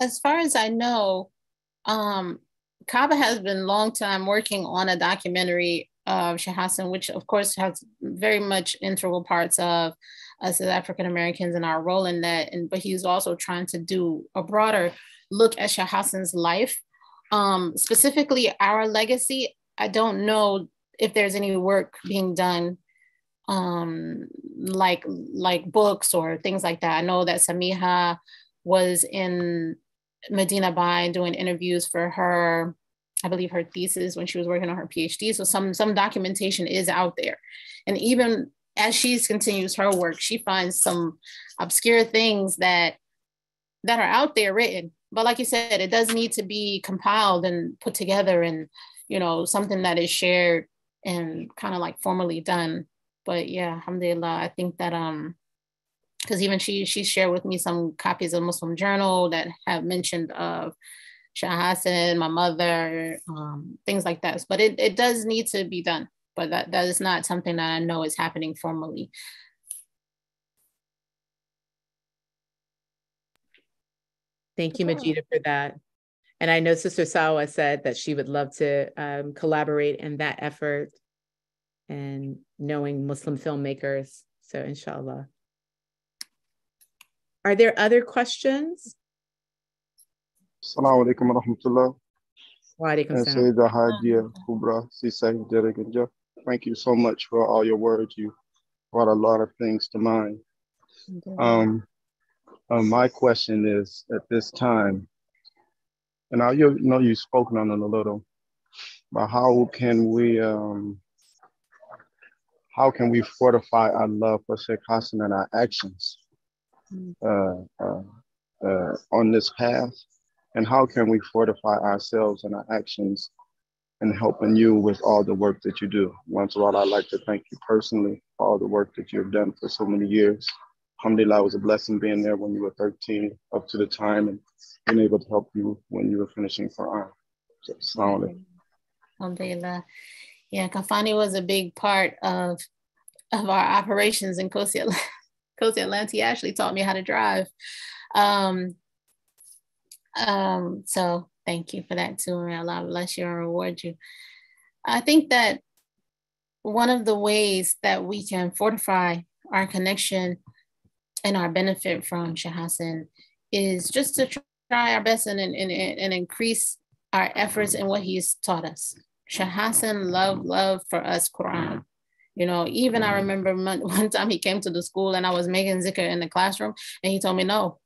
As far as I know, um, Kaba has been long time working on a documentary of Sheikh Hassan, which of course has very much integral parts of us as African Americans and our role in that. And but he's also trying to do a broader look at Sheikh Hassan's life um, specifically our legacy, I don't know if there's any work being done um, like like books or things like that. I know that Samiha was in Medina Baye doing interviews for her, I believe her thesis when she was working on her PhD. So some some documentation is out there, and even as she continues her work, she finds some obscure things that that are out there written but like you said it does need to be compiled and put together and you know something that is shared and kind of like formally done but yeah alhamdulillah i think that um because even she she shared with me some copies of muslim journal that have mentioned of Shah Hassan, my mother, um, things like that. But it, it does need to be done. But that, that is not something that I know is happening formally. Thank you, Majida, for that. And I know Sister Sawa said that she would love to um, collaborate in that effort and knowing Muslim filmmakers. So, inshallah. Are there other questions? Assalamu alaikum wa rahmatullah. Wa alaikum salam. Sayyida Hadia Kubra Cisse Deriganja. Thank you so much for all your words. You brought a lot of things to mind. Um, uh, my question is at this time, and I you know you've spoken on it a little, but how can we um, how can we fortify our love for Sheikh Hassan and our actions uh, uh, uh, on this path, and how can we fortify ourselves and our actions in helping you with all the work that you do? Once in a while, I'd like to thank you personally for all the work that you've done for so many years. Alhamdulillah, it was a blessing being there when you were 13 up to the time and being able to help you when you were finishing Quran. So. Alhamdulillah. Yeah, Kafani was a big part of of our operations in Kosi Atl- <laughs> Kosi Atlantic. He actually taught me how to drive. Um, um, so thank you for that too. May Allah bless you and reward you. I think that one of the ways that we can fortify our connection and our benefit from Sheikh Hassan is just to try our best and, and, and, increase our efforts in what he's taught us. Sheikh Hassan loved love for us Quran. You know, even I remember <laughs> one time he came to the school and I was making zikr in the classroom and he told me, no,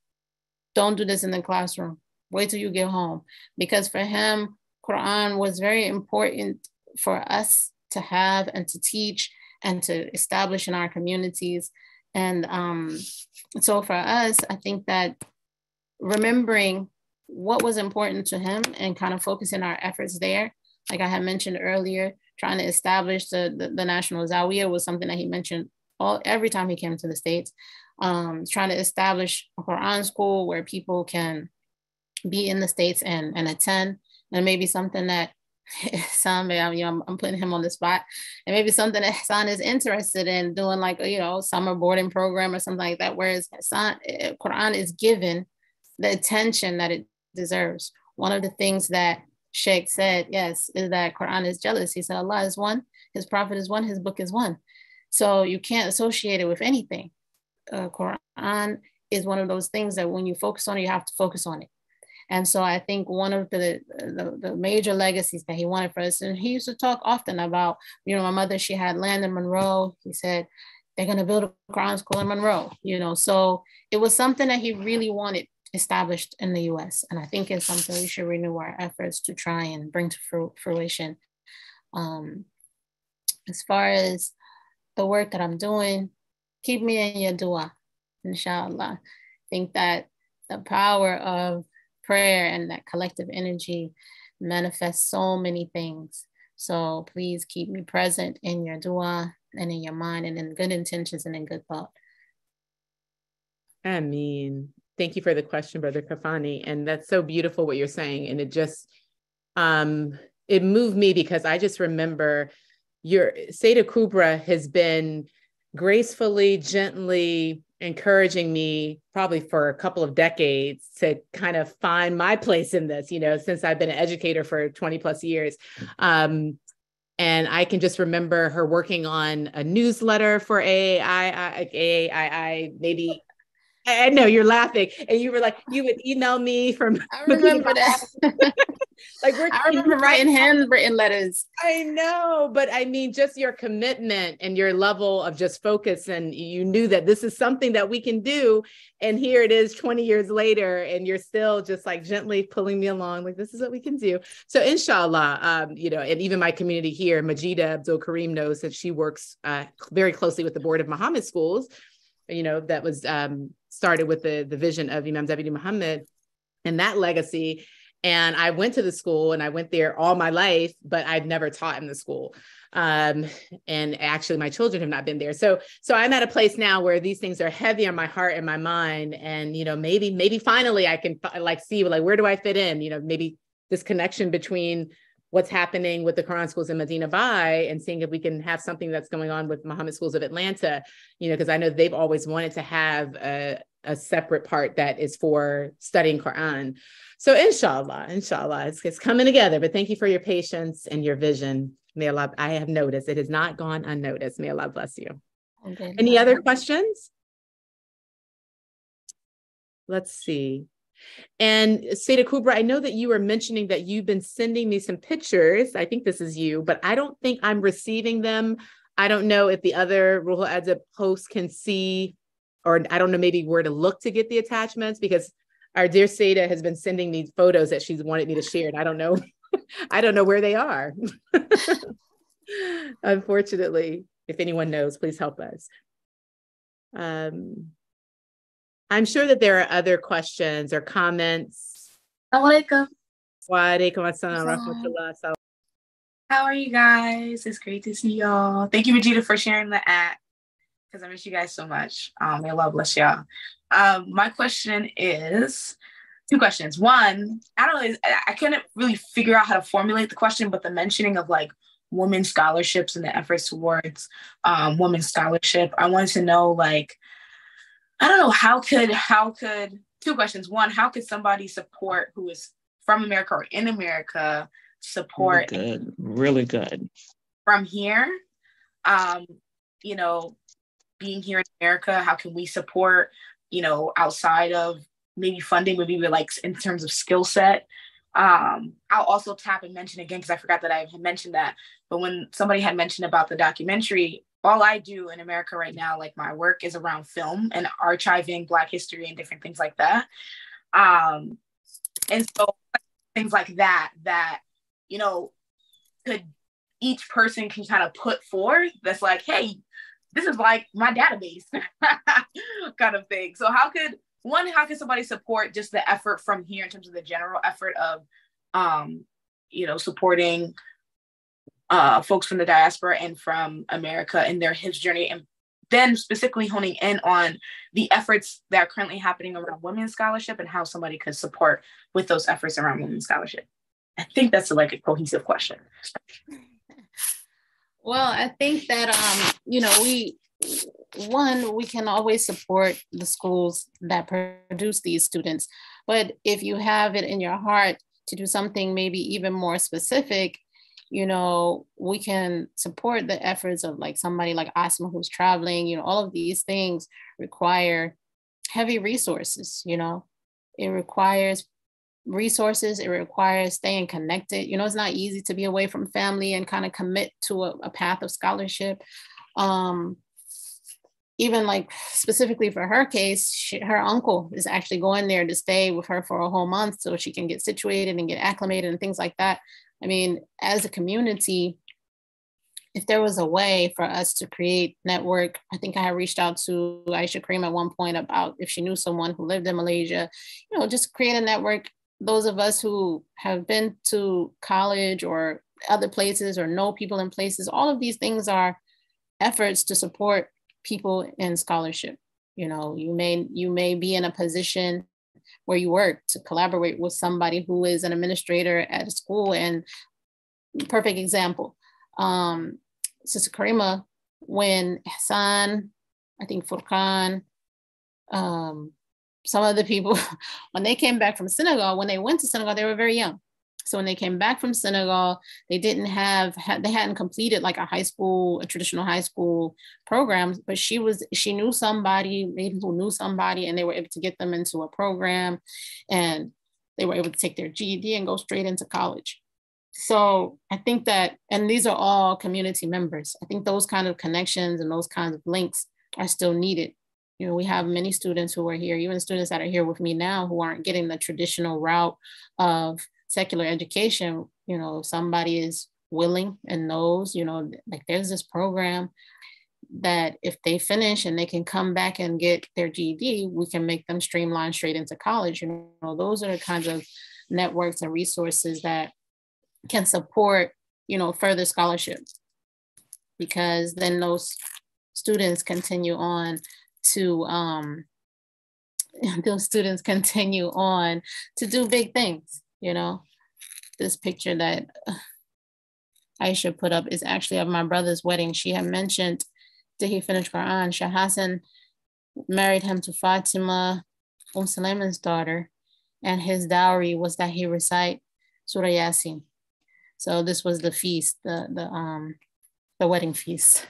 don't do this in the classroom. Wait till you get home. Because for him, Quran was very important for us to have and to teach and to establish in our communities. And um, so for us, I think that remembering what was important to him and kind of focusing our efforts there, like I had mentioned earlier, trying to establish the, the, the national Zawiya was something that he mentioned all every time he came to the States. Um, trying to establish a Quran school where people can be in the States and, and attend, and maybe something that <laughs> Hassan, you know, I'm, I'm putting him on the spot, and maybe something that Hassan is interested in doing, like you know, summer boarding program or something like that. Whereas Hassan, eh, Quran is given the attention that it deserves. One of the things that Sheikh said, yes, is that Quran is jealous. He said Allah is one, His Prophet is one, His book is one. So you can't associate it with anything. Uh, Quran is one of those things that when you focus on it, you have to focus on it. And so I think one of the, the, the major legacies that he wanted for us, and he used to talk often about, you know, my mother, she had land in Monroe. He said, they're going to build a Quran school in Monroe, you know. So it was something that he really wanted established in the US. And I think it's something we should renew our efforts to try and bring to fru- fruition. Um, as far as the work that I'm doing, keep me in your dua, inshallah. I think that the power of prayer and that collective energy manifests so many things. So please keep me present in your dua and in your mind and in good intentions and in good thought. I mean, thank you for the question, Brother Kafani. And that's so beautiful what you're saying. And it just um it moved me because I just remember your Seyda Kubra has been gracefully, gently encouraging me probably for a couple of decades to kind of find my place in this, you know, since I've been an educator for 20 plus years. Um, and I can just remember her working on a newsletter for AAI, AAII, maybe I know you're laughing, and you were like, you would email me from. I remember <laughs> that. <laughs> like we're. I remember writing handwritten letters. I know, but I mean, just your commitment and your level of just focus, and you knew that this is something that we can do, and here it is, 20 years later, and you're still just like gently pulling me along, like this is what we can do. So, inshallah, um, you know, and even my community here, Majida Abdul Karim knows that she works uh, very closely with the board of Muhammad schools you know, that was um, started with the, the vision of Imam Zabidi Muhammad and that legacy. And I went to the school and I went there all my life, but I've never taught in the school. Um, and actually my children have not been there. So, so I'm at a place now where these things are heavy on my heart and my mind. And, you know, maybe, maybe finally I can like see like, where do I fit in? You know, maybe this connection between what's happening with the Quran schools in Medina Baye and seeing if we can have something that's going on with Muhammad schools of Atlanta, you know, because I know they've always wanted to have a, a separate part that is for studying Quran. So inshallah, inshallah, it's, it's coming together. But thank you for your patience and your vision. May Allah, I have noticed it has not gone unnoticed. May Allah bless you. Okay. Any other questions? Let's see. And Seyda Kubra, I know that you were mentioning that you've been sending me some pictures. I think this is you, but I don't think I'm receiving them. I don't know if the other Ruhul Adab hosts can see, or I don't know maybe where to look to get the attachments because our dear Seyda has been sending me photos that she's wanted me to share, and I don't know, <laughs> I don't know where they are. <laughs> Unfortunately, if anyone knows, please help us. Um, I'm sure that there are other questions or comments. Alaikum. assalam How are you guys? It's great to see y'all. Thank you, Vegeta, for sharing the app because I miss you guys so much. Um, may Allah bless y'all. Um, my question is two questions. One, I don't know, I couldn't really figure out how to formulate the question, but the mentioning of like women's scholarships and the efforts towards um, women's scholarship, I wanted to know like I don't know how could how could two questions. One, how could somebody support who is from America or in America support really good, really good from here? Um, you know, being here in America, how can we support, you know, outside of maybe funding, maybe like in terms of skill set? Um, I'll also tap and mention again because I forgot that I had mentioned that. But when somebody had mentioned about the documentary, all I do in America right now, like my work is around film and archiving Black history and different things like that. Um, and so things like that, that, you know, could each person can kind of put forth that's like, hey, this is like my database <laughs> kind of thing. So how could one, how can somebody support just the effort from here in terms of the general effort of um, you know, supporting uh, folks from the diaspora and from America in their his journey, and then specifically honing in on the efforts that are currently happening around women's scholarship and how somebody could support with those efforts around women's scholarship. I think that's like a cohesive question. Well, I think that um, you know, we one, we can always support the schools that produce these students. But if you have it in your heart to do something maybe even more specific, you know, we can support the efforts of like somebody like Asma who's traveling, you know, all of these things require heavy resources, you know, it requires resources, it requires staying connected. You know, it's not easy to be away from family and kind of commit to a, a path of scholarship. Um, even like specifically for her case, she, her uncle is actually going there to stay with her for a whole month so she can get situated and get acclimated and things like that. I mean, as a community, if there was a way for us to create network, I think I had reached out to Aisha Karim at one point about if she knew someone who lived in Malaysia, you know, just create a network. Those of us who have been to college or other places or know people in places, all of these things are efforts to support people in scholarship. You know, you may you may be in a position where you work to collaborate with somebody who is an administrator at a school. And perfect example, um, Sister Karima, when Hassan, I think Furqan, um, some of the people, <laughs> when they came back from Senegal, when they went to Senegal, they were very young. So when they came back from Senegal, they didn't have they hadn't completed like a high school, a traditional high school program, but she was she knew somebody, maybe who knew somebody, and they were able to get them into a program, and they were able to take their GED and go straight into college. So I think that, and these are all community members. I think those kind of connections and those kinds of links are still needed. You know, we have many students who are here, even students that are here with me now who aren't getting the traditional route of secular education, you know, somebody is willing and knows, you know, like there's this program that if they finish and they can come back and get their GED, we can make them streamline straight into college. You know, those are the kinds of networks and resources that can support, you know, further scholarship because then those students continue on to um, <laughs> those students continue on to do big things you know this picture that Aisha put up is actually of my brother's wedding. She had mentioned, did he finish Quran? Shah Hassan married him to Fatima, Umm Sulaiman's daughter, and his dowry was that he recite Surah Yasin. So this was the feast, the the um the wedding feast.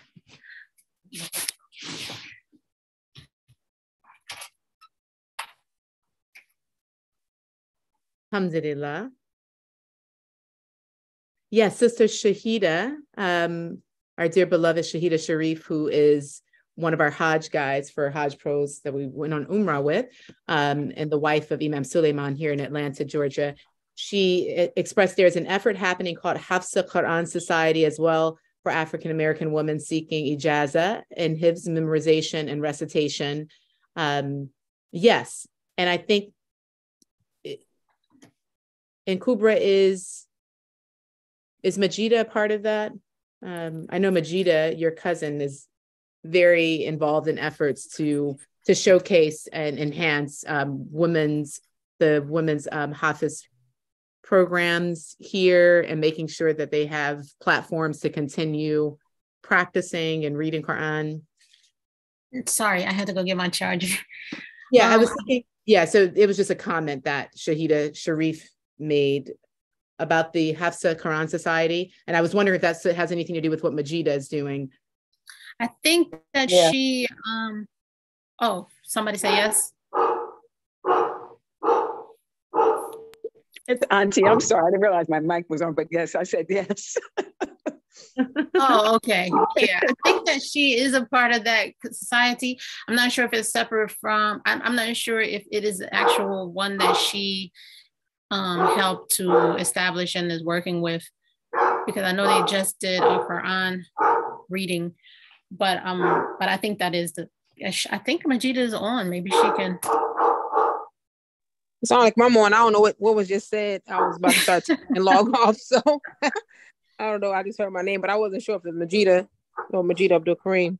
Alhamdulillah. Yes, Sister Shahida, um, our dear beloved Shahida Sharif, who is one of our Hajj guides for Hajj Pros that we went on Umrah with, um, and the wife of Imam Suleiman here in Atlanta, Georgia. She expressed there's an effort happening called Hafsa Quran Society as well for African American women seeking ijaza and Hifz memorization and recitation. Um, yes, and I think and Kubra is is Majida part of that? Um, I know Majida, your cousin, is very involved in efforts to to showcase and enhance um, women's the women's um, Hafiz programs here and making sure that they have platforms to continue practicing and reading Quran. Sorry, I had to go get my charger. Yeah, um, I was thinking. Yeah, so it was just a comment that Shahida Sharif made about the Hafsa Quran Society. And I was wondering if that has anything to do with what Majida is doing. I think that yeah. she, um, oh, somebody say yes. It's Auntie. I'm sorry. I didn't realize my mic was on, but yes, I said yes. <laughs> oh, okay. Yeah, I think that she is a part of that society. I'm not sure if it's separate from, I'm, I'm not sure if it is the actual one that she um, helped to establish and is working with because I know they just did a Quran reading, but um, but I think that is the I think Majida is on. Maybe she can. It sounds like my on. I don't know what, what was just said. I was about to start and <laughs> log off, so <laughs> I don't know. I just heard my name, but I wasn't sure if it was Majida or Majida Abdul Kareem,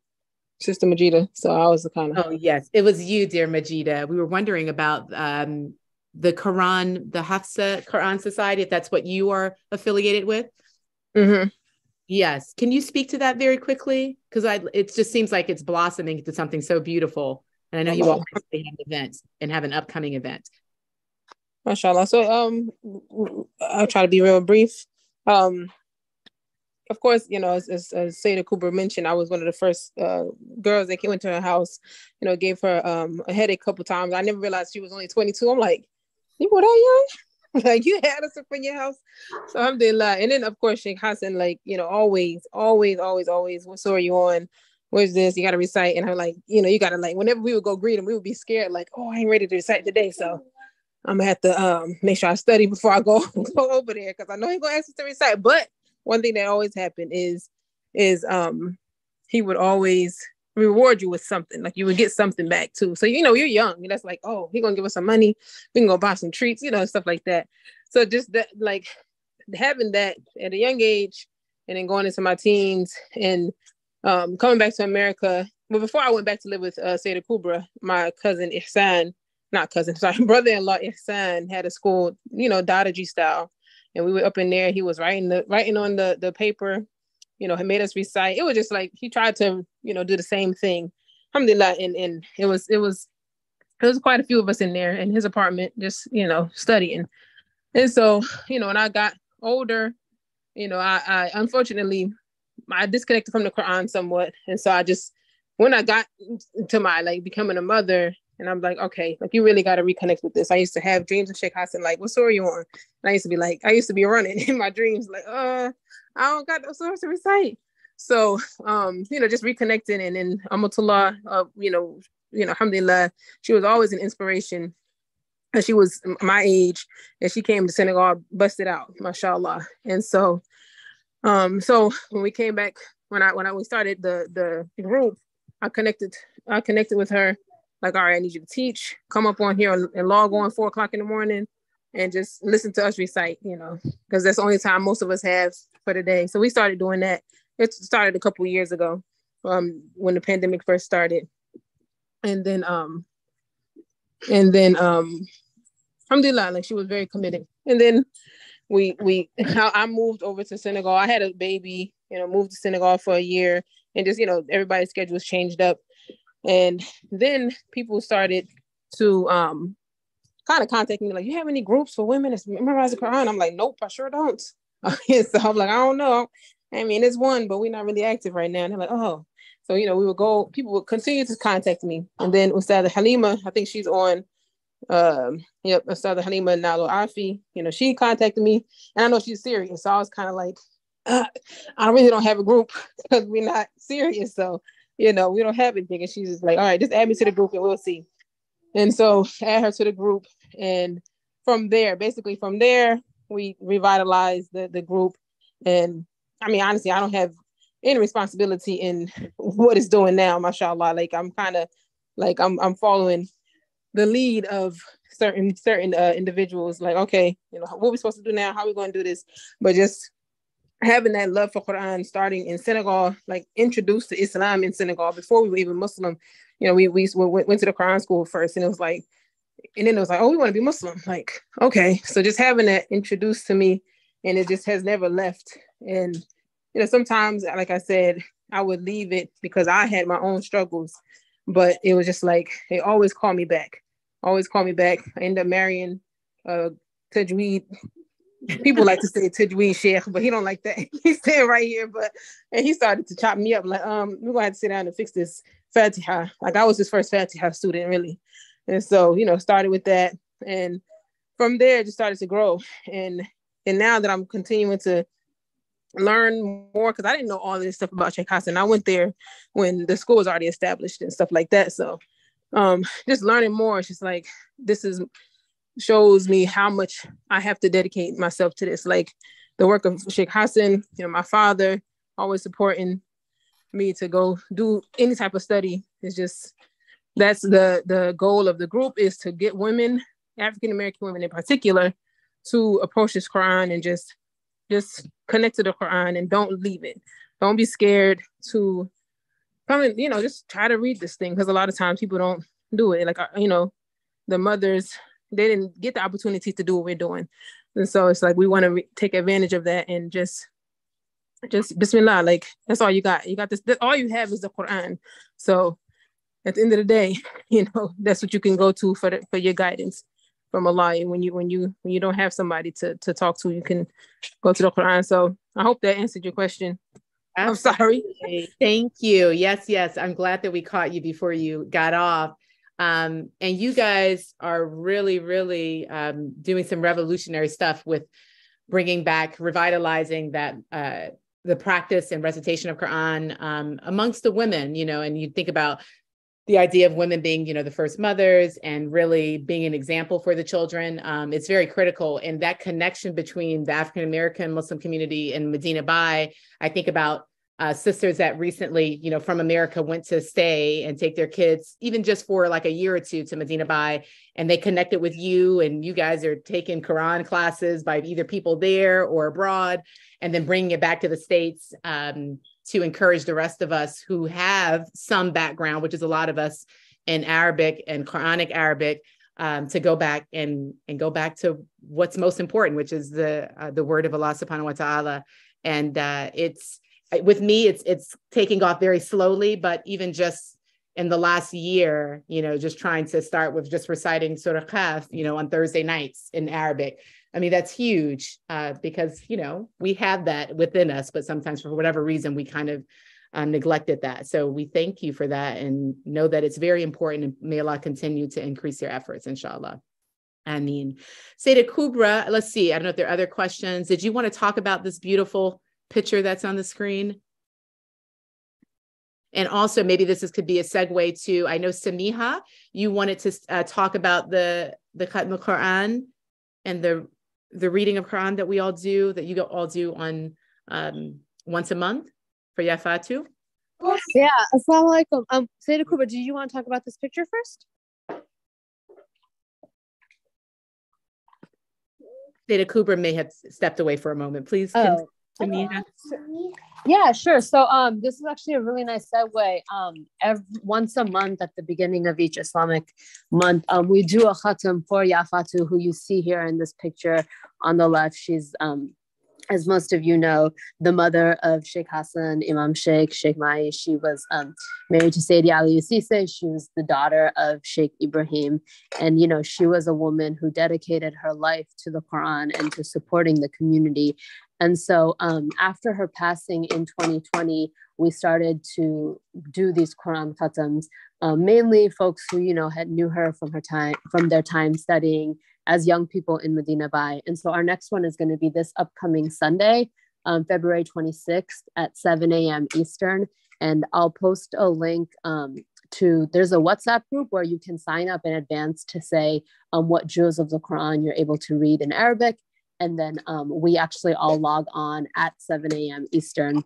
Sister Majida. So I was the kind of. Oh yes, it was you, dear Majida. We were wondering about um, the Quran, the Hafsa Quran Society, if that's what you are affiliated with. Mm-hmm. Yes. Can you speak to that very quickly? Because I it just seems like it's blossoming into something so beautiful. And I know you all have events and have an upcoming event. MashaAllah. So um I'll try to be real brief. Um of course, you know, as, as, as Sayyidah Kubra mentioned, I was one of the first uh, girls that came into her house, you know, gave her um, a headache a couple times. I never realized she was only 22. I'm like, you were that <laughs> like you had us up in your house. So alhamdulillah. And then of course Sheikh Hassan, like, you know, always, always, always, always, what story you on? Where's this? You gotta recite. And I'm like, you know, you gotta like whenever we would go greet him, we would be scared, like, oh, I ain't ready to recite today. So I'm gonna have to um make sure I study before I go <laughs> go over there because I know he's gonna ask us to recite. But one thing that always happened is is um he would always reward you with something. Like you would get something back too. So you know you're young. And that's like, oh, he gonna give us some money. We can go buy some treats, you know, stuff like that. So just that, like having that at a young age, and then going into my teens and um, coming back to America. but before I went back to live with uh, Seyda Kubra, my cousin Ihsan, not cousin, <laughs> sorry, brother-in-law Ihsan had a school, you know, Dadaji style, and we were up in there. He was writing the writing on the the paper, you know, he made us recite. It was just like he tried to, you know, do the same thing. Alhamdulillah, and and it was it was there was quite a few of us in there in his apartment, just you know, studying. And so, you know, when I got older, you know, I, I unfortunately I disconnected from the Quran somewhat, and so I just when I got to my like becoming a mother, and I'm like, okay, like you really got to reconnect with this. I used to have dreams of Sheikh Hassan, like, what story you on? And I used to be like, I used to be running <laughs> in my dreams, like, uh, I don't got no source to recite. So, um, you know, just reconnecting and then Amatullah, uh, you know, you know, alhamdulillah, she was always an inspiration. And she was my age and she came to Senegal, busted out, mashallah. And so, um, so when we came back, when I when I we started the the group, I connected, I connected with her, like, all right, I need you to teach, come up on here and log on four o'clock in the morning and just listen to us recite, you know, because that's the only time most of us have for the day. So we started doing that. It started a couple years ago, um, when the pandemic first started, and then um, and then um, alhamdulillah, like she was very committed. And then we we I moved over to Senegal. I had a baby, you know, moved to Senegal for a year, and just you know everybody's schedules changed up, and then people started to um kind of contacting me like, you have any groups for women that's memorize the Quran? I'm like, nope, I sure don't. <laughs> so I'm like, I don't know. I mean, it's one, but we're not really active right now. And they're like, oh. So, you know, we would go, people would continue to contact me. And then Ustad Halima, I think she's on, um, yep, Ustad Halima Nalo Afi, you know, she contacted me and I know she's serious. So I was kind of like, uh, I really don't have a group <laughs> because we're not serious. So, you know, we don't have anything. And she's just like, all right, just add me to the group and we'll see. And so add her to the group. And from there, basically from there, we revitalized the, the group. And I mean, honestly, I don't have any responsibility in <laughs> what it's doing now, mashallah. Like I'm kind of like I'm I'm following the lead of certain certain uh, individuals. Like, okay, you know, what we supposed to do now? How are we going to do this? But just having that love for Quran starting in Senegal, like introduced to Islam in Senegal before we were even Muslim. You know, we we went to the Quran school first, and it was like, and then it was like, oh, we want to be Muslim. Like, okay, so just having that introduced to me, and it just has never left. And you know, sometimes, like I said, I would leave it because I had my own struggles, but it was just like they always call me back, always call me back. I ended up marrying uh Tajweed people like to say Tajweed Sheikh, but he don't like that. <laughs> He's staying right here, but and he started to chop me up like, um, we're gonna have to sit down and fix this Fatiha. Like I was his first Fatiha student, really. And so, you know, started with that. And from there it just started to grow. And and now that I'm continuing to learn more, because I didn't know all this stuff about Sheikh Hassan. I went there when the school was already established and stuff like that. So um just learning more, it's just like this is shows me how much I have to dedicate myself to this. Like the work of Sheikh Hassan, you know, my father always supporting me to go do any type of study. It's just that's the the goal of the group is to get women, African American women in particular, to approach this Quran and just just connect to the Quran and don't leave it. Don't be scared to come and you know just try to read this thing because a lot of times people don't do it. Like uh, you know, the mothers they didn't get the opportunity to do what we're doing. And so it's like we want to re- take advantage of that and just just bismillah like that's all you got you got this all you have is the quran so at the end of the day <laughs> you know that's what you can go to for the, for your guidance from allah. When you when you when you don't have somebody to to talk to you can go to the quran. So i hope that answered your question. I'm sorry. Thank you. Yes yes. I'm glad that we caught you before you got off. Um, and you guys are really, really um, doing some revolutionary stuff with bringing back, revitalizing that uh, the practice and recitation of Quran um, amongst the women. You know, and you think about the idea of women being, you know, the first mothers and really being an example for the children. Um, it's very critical, and that connection between the African American Muslim community and Medina Baye. I think about uh, sisters that recently, you know, from America went to stay and take their kids, even just for like a year or two to Medina Baye, and they connected with you, and you guys are taking Quran classes by either people there or abroad, and then bringing it back to the states. Um, to encourage the rest of us who have some background, which is a lot of us in Arabic and Quranic Arabic, um, to go back and and go back to what's most important, which is the uh, the word of Allah Subhanahu wa Taala. And uh, it's with me, it's it's taking off very slowly, but even just in the last year, you know, just trying to start with just reciting Surah Kahf, you know, on Thursday nights in Arabic. I mean, that's huge uh, because, you know, we have that within us, but sometimes for whatever reason, we kind of uh, neglected that. So we thank you for that and know that it's very important and may Allah continue to increase your efforts, inshallah. I mean, Sayyidah Kubra, let's see. I don't know if there are other questions. Did you want to talk about this beautiful picture that's on the screen? And also, maybe this is, could be a segue to. I know Samiha, you wanted to uh, talk about the the Khatm Quran and the the reading of Quran that we all do, that you all do on um, once a month for Yafatu. Yeah, assalamu alaikum. Um, Sayyidah Kubra, do you want to talk about this picture first? Sayyidah Kubra may have stepped away for a moment. Please, Oh. Samiha. Yeah, sure. So um, this is actually a really nice segue. Um, every, once a month at the beginning of each Islamic month, um, we do a khatam for Yafatu, who you see here in this picture on the left. She's um, as most of you know, the mother of Sheikh Hassan, Imam Sheikh, Sheikh Mahi, she was um, married to Sayyidi Aliou Cisse. She was the daughter of Sheikh Ibrahim. And, you know, she was a woman who dedicated her life to the Quran and to supporting the community. And so um, after her passing in 2020, we started to do these Quran khatams, um, mainly folks who, you know, had knew her from her time, from their time studying as young people in Medina Baye. And so our next one is going to be this upcoming Sunday, um, February 26th at 7 a.m. Eastern. And I'll post a link um, to, there's a WhatsApp group where you can sign up in advance to say um, what juz of the Quran you're able to read in Arabic. And then um, we actually all log on at 7 a.m. Eastern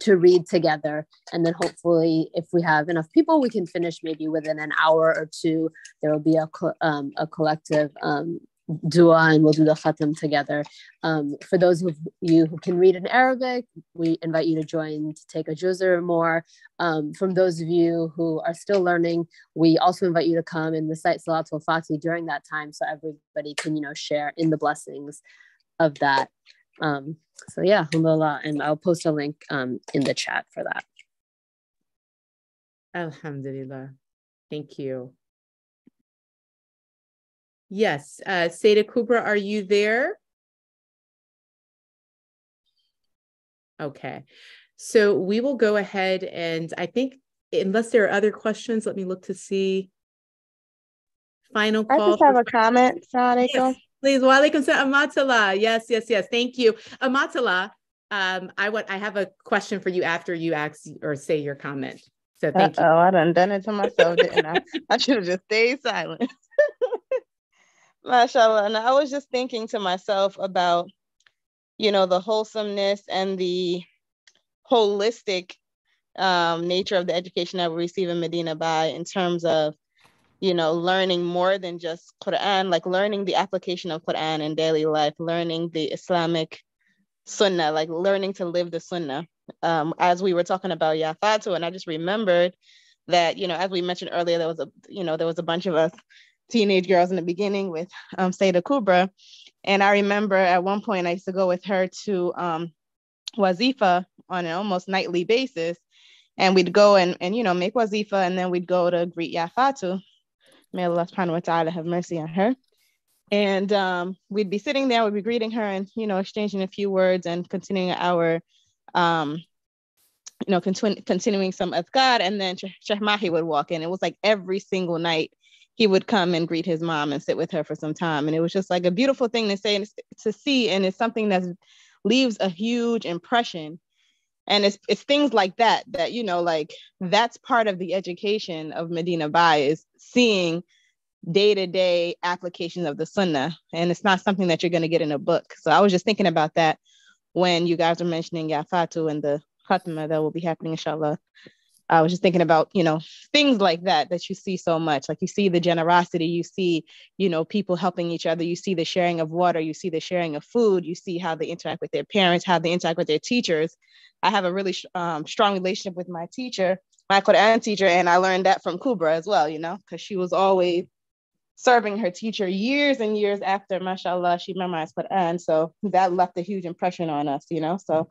to read together. And then hopefully, if we have enough people, we can finish maybe within an hour or two. There will be a, co- um, a collective um, dua and we'll do the khatam together. Um, for those of you who can read in Arabic, we invite you to join to take a juz or more. Um, from those of you who are still learning, we also invite you to come and recite Salatul Fatih during that time so everybody can, you know, share in the blessings of that. Um, so yeah, alhamdulillah, and I'll post a link um, in the chat for that. Alhamdulillah. Thank you. Yes, uh, Sayyidah Kubra, are you there? Okay, so we will go ahead and I think unless there are other questions, let me look to see. Final call. I just have a comment. Assalamu Yes, please. Walaikum salam. Amatullah. Yes, yes, yes. Thank you. Amatullah, um, I want I have a question for you after you ask or say your comment. So thank you. Uh-oh, I done done it to myself, didn't I? I should have just stayed silent. <laughs> Mashallah. And I was just thinking to myself about, you know, the wholesomeness and the holistic um, nature of the education that we receive in Medina Baye in terms of, you know, learning more than just Quran, like learning the application of Quran in daily life, learning the Islamic Sunnah, like learning to live the Sunnah. Um, as we were talking about Yafatu, and I just remembered that, you know, as we mentioned earlier, there was a, you know, there was a bunch of us teenage girls in the beginning with um, Sayyidah Kubra. And I remember at one point I used to go with her to um, Wazifa on an almost nightly basis. And we'd go and, and, you know, make Wazifa and then we'd go to greet Yafatu. May Allah subhanahu wa ta'ala have mercy on her. And um, we'd be sitting there, we'd be greeting her and, you know, exchanging a few words and continuing our, um, you know, continu- continuing some azkar. And then Sheikh Mahi would walk in. It was like every single night he would come and greet his mom and sit with her for some time. And it was just like a beautiful thing to say and to see. And it's something that leaves a huge impression. And it's, it's things like that, that, you know, like that's part of the education of Medina Baye is seeing day-to-day application of the sunnah. And it's not something that you're going to get in a book. So I was just thinking about that when you guys were mentioning Yafatu and the Khatma that will be happening, inshallah, I was just thinking about, you know, things like that that you see so much. Like you see the generosity, you see, you know, people helping each other, you see the sharing of water, you see the sharing of food, you see how they interact with their parents, how they interact with their teachers. I have a really um, strong relationship with my teacher, my Quran teacher, and I learned that from Kubra as well, you know, because she was always serving her teacher years and years after, mashallah, she memorized Quran. So that left a huge impression on us, you know. So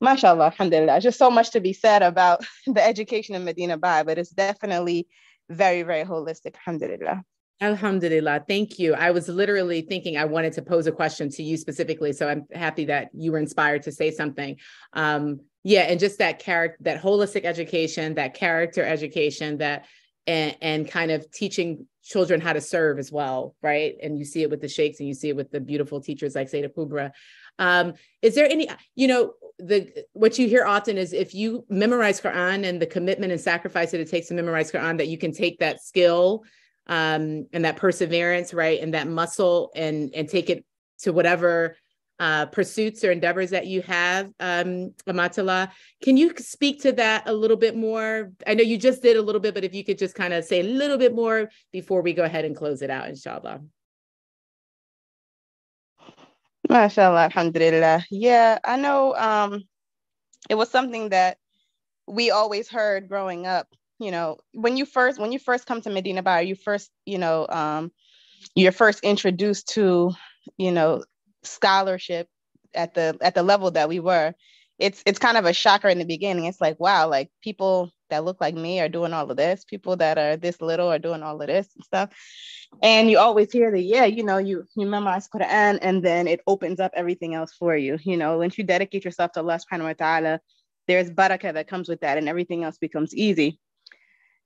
mashallah, alhamdulillah. Just so much to be said about <laughs> the education in Medina Baye, but it's definitely very, very holistic, alhamdulillah. Alhamdulillah. Thank you. I was literally thinking I wanted to pose a question to you specifically. So I'm happy that you were inspired to say something. Um, yeah, and just that character, that holistic education, that character education, that and, and kind of teaching children how to serve as well, right? And you see it with the sheikhs and you see it with the beautiful teachers like Sayyidah Kubra. Um, is there any, you know, the what you hear often is if you memorize Quran and the commitment and sacrifice that it takes to memorize Quran, that you can take that skill um, and that perseverance, right, and that muscle, and and take it to whatever uh, pursuits or endeavors that you have, um, Amatullah. Can you speak to that a little bit more? I know you just did a little bit, but if you could just kind of say a little bit more before we go ahead and close it out, inshallah. MashaAllah, alhamdulillah. Yeah, I know um, it was something that we always heard growing up. You know, when you first when you first come to Medina Baye, you first, you know, um, you're first introduced to, you know, scholarship at the at the level that we were. It's it's kind of a shocker in the beginning. It's like, wow, like people that look like me are doing all of this, people that are this little are doing all of this and stuff. And you always hear that yeah you know you you memorize quran and then it opens up everything else for you. You know once you dedicate yourself to allah subhanahu wa ta'ala there's barakah that comes with that and everything else becomes easy.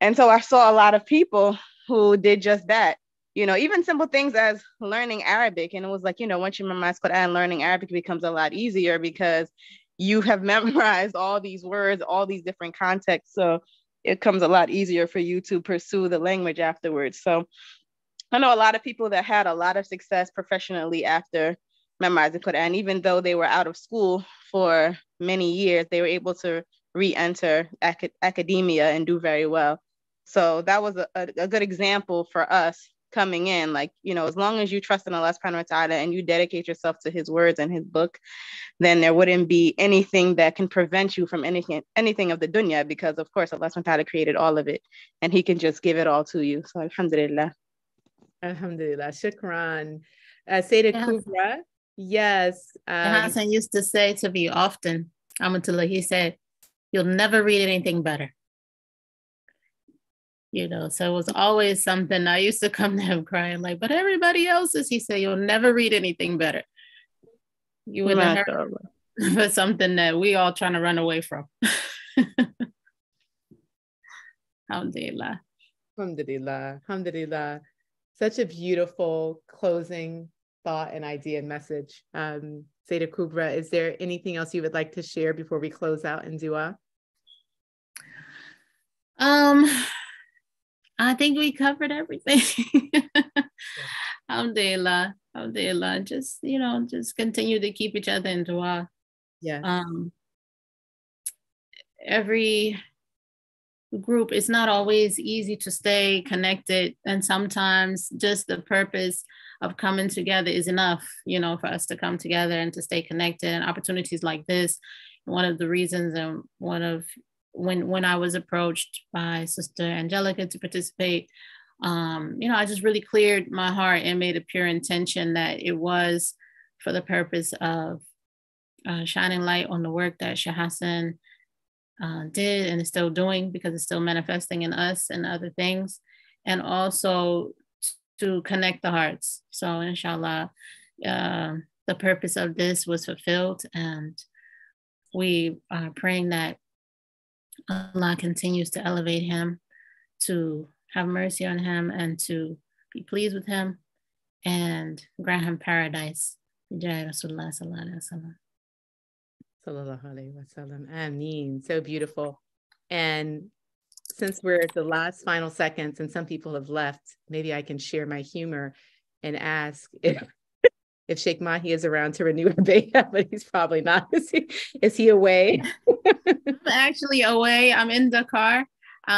And so i saw a lot of people who did just that. You know even simple things as learning arabic. And it was like you know once you memorize quran learning arabic becomes a lot easier because you have <laughs> memorized all these words all these different contexts so it comes a lot easier for you to pursue the language afterwards so I know a lot of people that had a lot of success professionally after memorizing Quran, And even though they were out of school for many years, they were able to re-enter ac- academia and do very well. So that was a, a, a, good example for us coming in. Like, you know, as long as you trust in Allah subhanahu wa ta'ala and you dedicate yourself to his words and his book, then there wouldn't be anything that can prevent you from anything anything of the dunya, because of course Allah subhanahu wa ta'ala created all of it and he can just give it all to you. So alhamdulillah. Alhamdulillah. Shukran. Uh, Sayyidah yeah. Kubra. Yes. Um, Hassan used to say to me often, Amatullah, he said, You'll never read anything better. You know, so it was always something I used to come <laughs> to him crying, like, but everybody else is, he said, You'll never read anything better. You would have heard but <laughs> something that we all trying to run away from. <laughs> Alhamdulillah. Alhamdulillah. Alhamdulillah such a beautiful closing thought and idea and message. Um, Sayyidah Kubra, is there anything else you would like to share before we close out in dua? Um, I think we covered everything. <laughs> Alhamdulillah, alhamdulillah. Just, you know, just continue to keep each other in dua. Yeah. Um, every group it's not always easy to stay connected and sometimes just the purpose of coming together is enough you know for us to come together and to stay connected and opportunities like this one of the reasons and one of when when i was approached by sister angelica to participate um, you know i just really cleared my heart and made a pure intention that it was for the purpose of uh, shining light on the work that Shah Hassan uh, did and is still doing because it's still manifesting in us and other things, and also to connect the hearts. So, inshallah, uh, the purpose of this was fulfilled, and we are praying that Allah continues to elevate him, to have mercy on him, and to be pleased with him, and grant him paradise. Alaihi Wasallam. Ameen. So beautiful. And since we're at the last final seconds and some people have left, maybe I can share my humor and ask if if Sheikh Mahi is around to renew a <laughs> bayah, but he's probably not. <laughs> Is he, is he away? I'm actually away. I'm in Dakar. Um,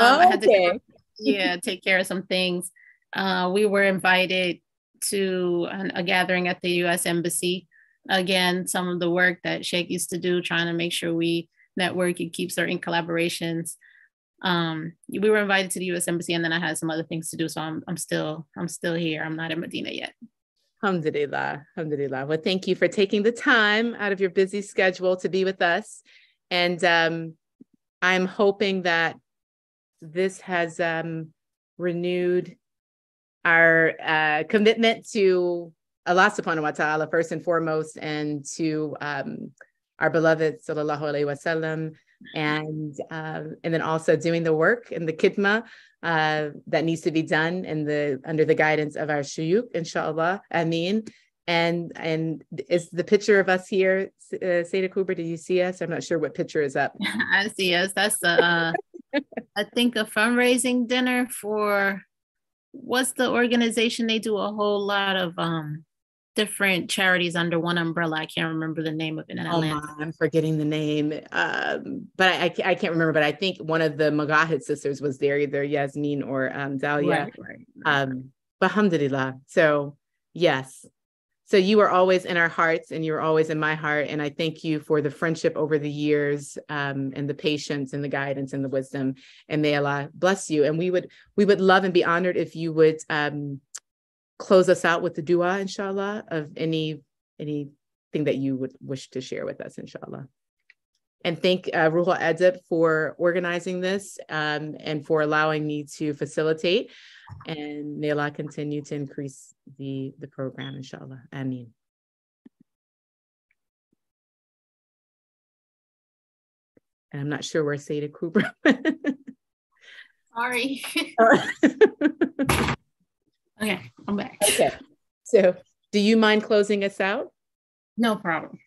oh, I had to okay. yeah, take care of some things. Uh, we were invited to an, a gathering at the U.S. Embassy. Again, some of the work that Sheikh used to do, trying to make sure we network and keep certain collaborations. Um, we were invited to the U.S. Embassy, and then I had some other things to do. So I'm, I'm still, I'm still here. I'm not in Medina yet. Alhamdulillah. Alhamdulillah. Well, thank you for taking the time out of your busy schedule to be with us. And um, I'm hoping that this has um, renewed our uh, commitment to Allah subhanahu wa ta'ala, first and foremost, and to um, our beloved sallallahu alaihi wasallam, and um, and then also doing the work in the khidmah uh, that needs to be done in the under the guidance of our shuyukh, inshallah, Amin. And and is the picture of us here, uh, Sayyidah Kubra? Do you see us? I'm not sure what picture is up. <laughs> I see us. That's a, uh, I think a fundraising dinner for what's the organization? They do a whole lot of um different charities under one umbrella. I can't remember the name of it in Oh my, I'm forgetting the name. Um, but I, I, I can't remember. But I think one of the Magahid sisters was there, either Yasmin or um, Dahlia. Right, right. Um, but alhamdulillah. So yes. So you are always in our hearts and you're always in my heart. And I thank you for the friendship over the years um, and the patience and the guidance and the wisdom. And may Allah bless you. And we would we would love and be honored if you would um, close us out with the dua, inshallah, of any anything that you would wish to share with us, inshallah. And thank uh, Ruhul for organizing this um, and for allowing me to facilitate. And may Allah continue to increase the, the program, inshallah. Ameen. And I'm not sure where Sayyidah Kubra. <laughs> Sorry. <laughs> <laughs> okay, I'm back. okay. So do you mind closing us out? No problem.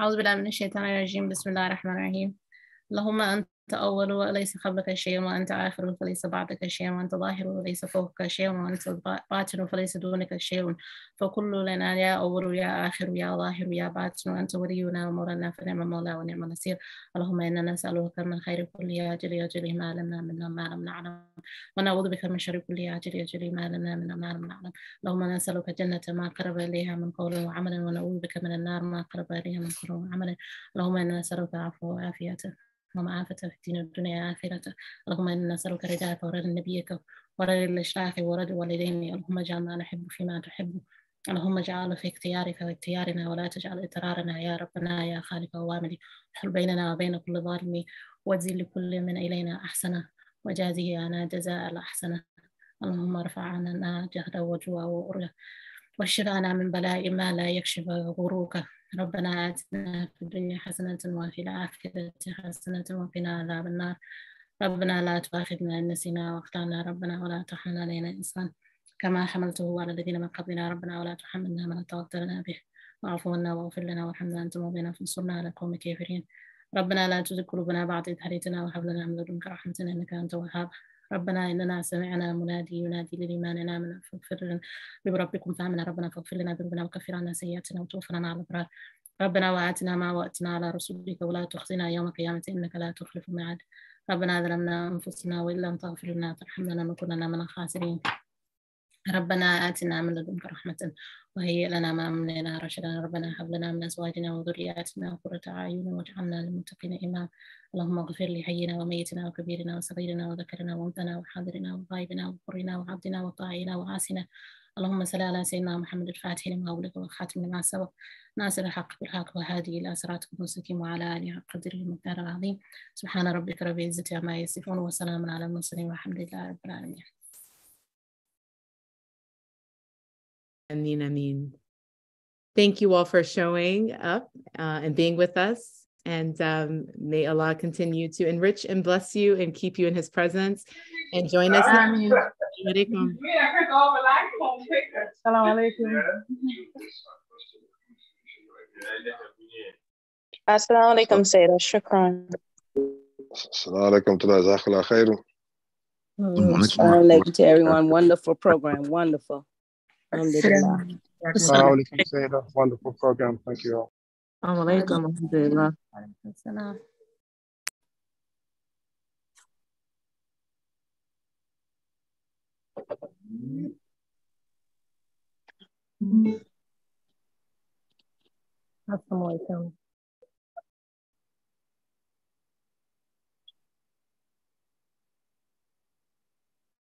أعوذ بالله من الشيطان الرجيم بسم الله الرحمن الرحيم اللهم أنت أول وليس قبلك شيء وأنت آخر فليس بعدك شيء وأنت ظاهر وليس فوقك شيء وأنت باطن فليس دونك شيء. فكل لنا يا أول يا آخر يا ظاهر يا باطن وأنت ولينا ومولانا فنعم المولى ونعم النصير. اللهم إنا نسألك من خير كل يا أجل يا أجل ما لم نعلم ما لم نعلم. ونعوذ بك من شر كل يا أجل يا أجل ما لم نعلم ما لم نعلم. اللهم نسألك جنة ما قرب إليها من قول وعمل ونعوذ بك من النار ما قرب إليها من قول وعمل. اللهم إنا نسألك العفو ومعافة في الدين والدنيا اللهم إنا نسألك نبيك والدين اللهم اجعلنا نحب فيما تحب. اللهم اجعل في اختيارك واختيارنا ولا تجعل اضطرارنا يا ربنا يا خالق أوامري حل بيننا وبين كل ظالم واجزي لكل من إلينا أحسنه وجازه أنا جزاء الأحسنة اللهم ارفع عنا جهد وجوع وأرجى واشفعنا من بلاء ما لا يكشف غروك ربنا آتنا في الدنيا حسنة وفي الآخرة حسنة وقنا عذاب النار. ربنا لا تؤاخذنا إن نسينا وأخطأنا ربنا ولا تحمل علينا إنسان كما حملته على الذين من قبلنا ربنا ولا تحملنا ما طاقة به. واعف عنا واغفر لنا وارحمنا أنت مولانا فانصرنا على القوم الكافرين. ربنا لا تزغ قلوبنا بعد إذ هديتنا وهب لنا من لدنك رحمة إنك أنت الوهاب. ربنا إننا سمعنا منادي ينادي للإيمان أن آمنا فاغفر لنا بربكم فآمنا ربنا فاغفر لنا ذنوبنا وكفر عنا سيئاتنا وتوفنا على الأبرار. ربنا وآتنا ما وأتنا على رسولك ولا تخزنا يوم القيامة إنك لا تخلف الميعاد. ربنا ظلمنا أنفسنا وإن لم تغفر لنا وترحمنا لنكونن من الخاسرين. ربنا آتنا من لدنك رحمة وهيئ لنا ما أمرنا رشدا. ربنا هب لنا من أزواجنا وذرياتنا قرة أعين واجعلنا للمتقين إماما. اللهم اغفر لحينا وميتنا وكبيرنا وصغيرنا وذكرنا وانثنا وحاضرنا وغائبنا وحرنا وعبدنا وطاعنا وعاسنا اللهم صل على سيدنا محمد الفاتح لما أغلق والخاتم لما سبق ناصر الحق بالحق وهادي إلى صراطك المستقيم وعلى آله قدره المقدار العظيم سبحان ربك رب العزة عما يصفون وسلام على المرسلين والحمد لله رب العالمين Ameen, ameen. Thank you all for showing up uh, and being with us. And um, may Allah continue to enrich and bless you and keep you in His presence. And join us. Ameen. Alaikum. Salam alaikum. Assalamu alaikum, Sayyidah. Shukran. Assalamu alaikum to Jazakallah khairu. Assalamu alaikum to everyone. Wonderful program. Wonderful. Alhamdulillah. Assalamu alaikum, Sayyidah. Wonderful program. Thank you all. Alaikum, alhamdulillah. Assalamualaikum. إله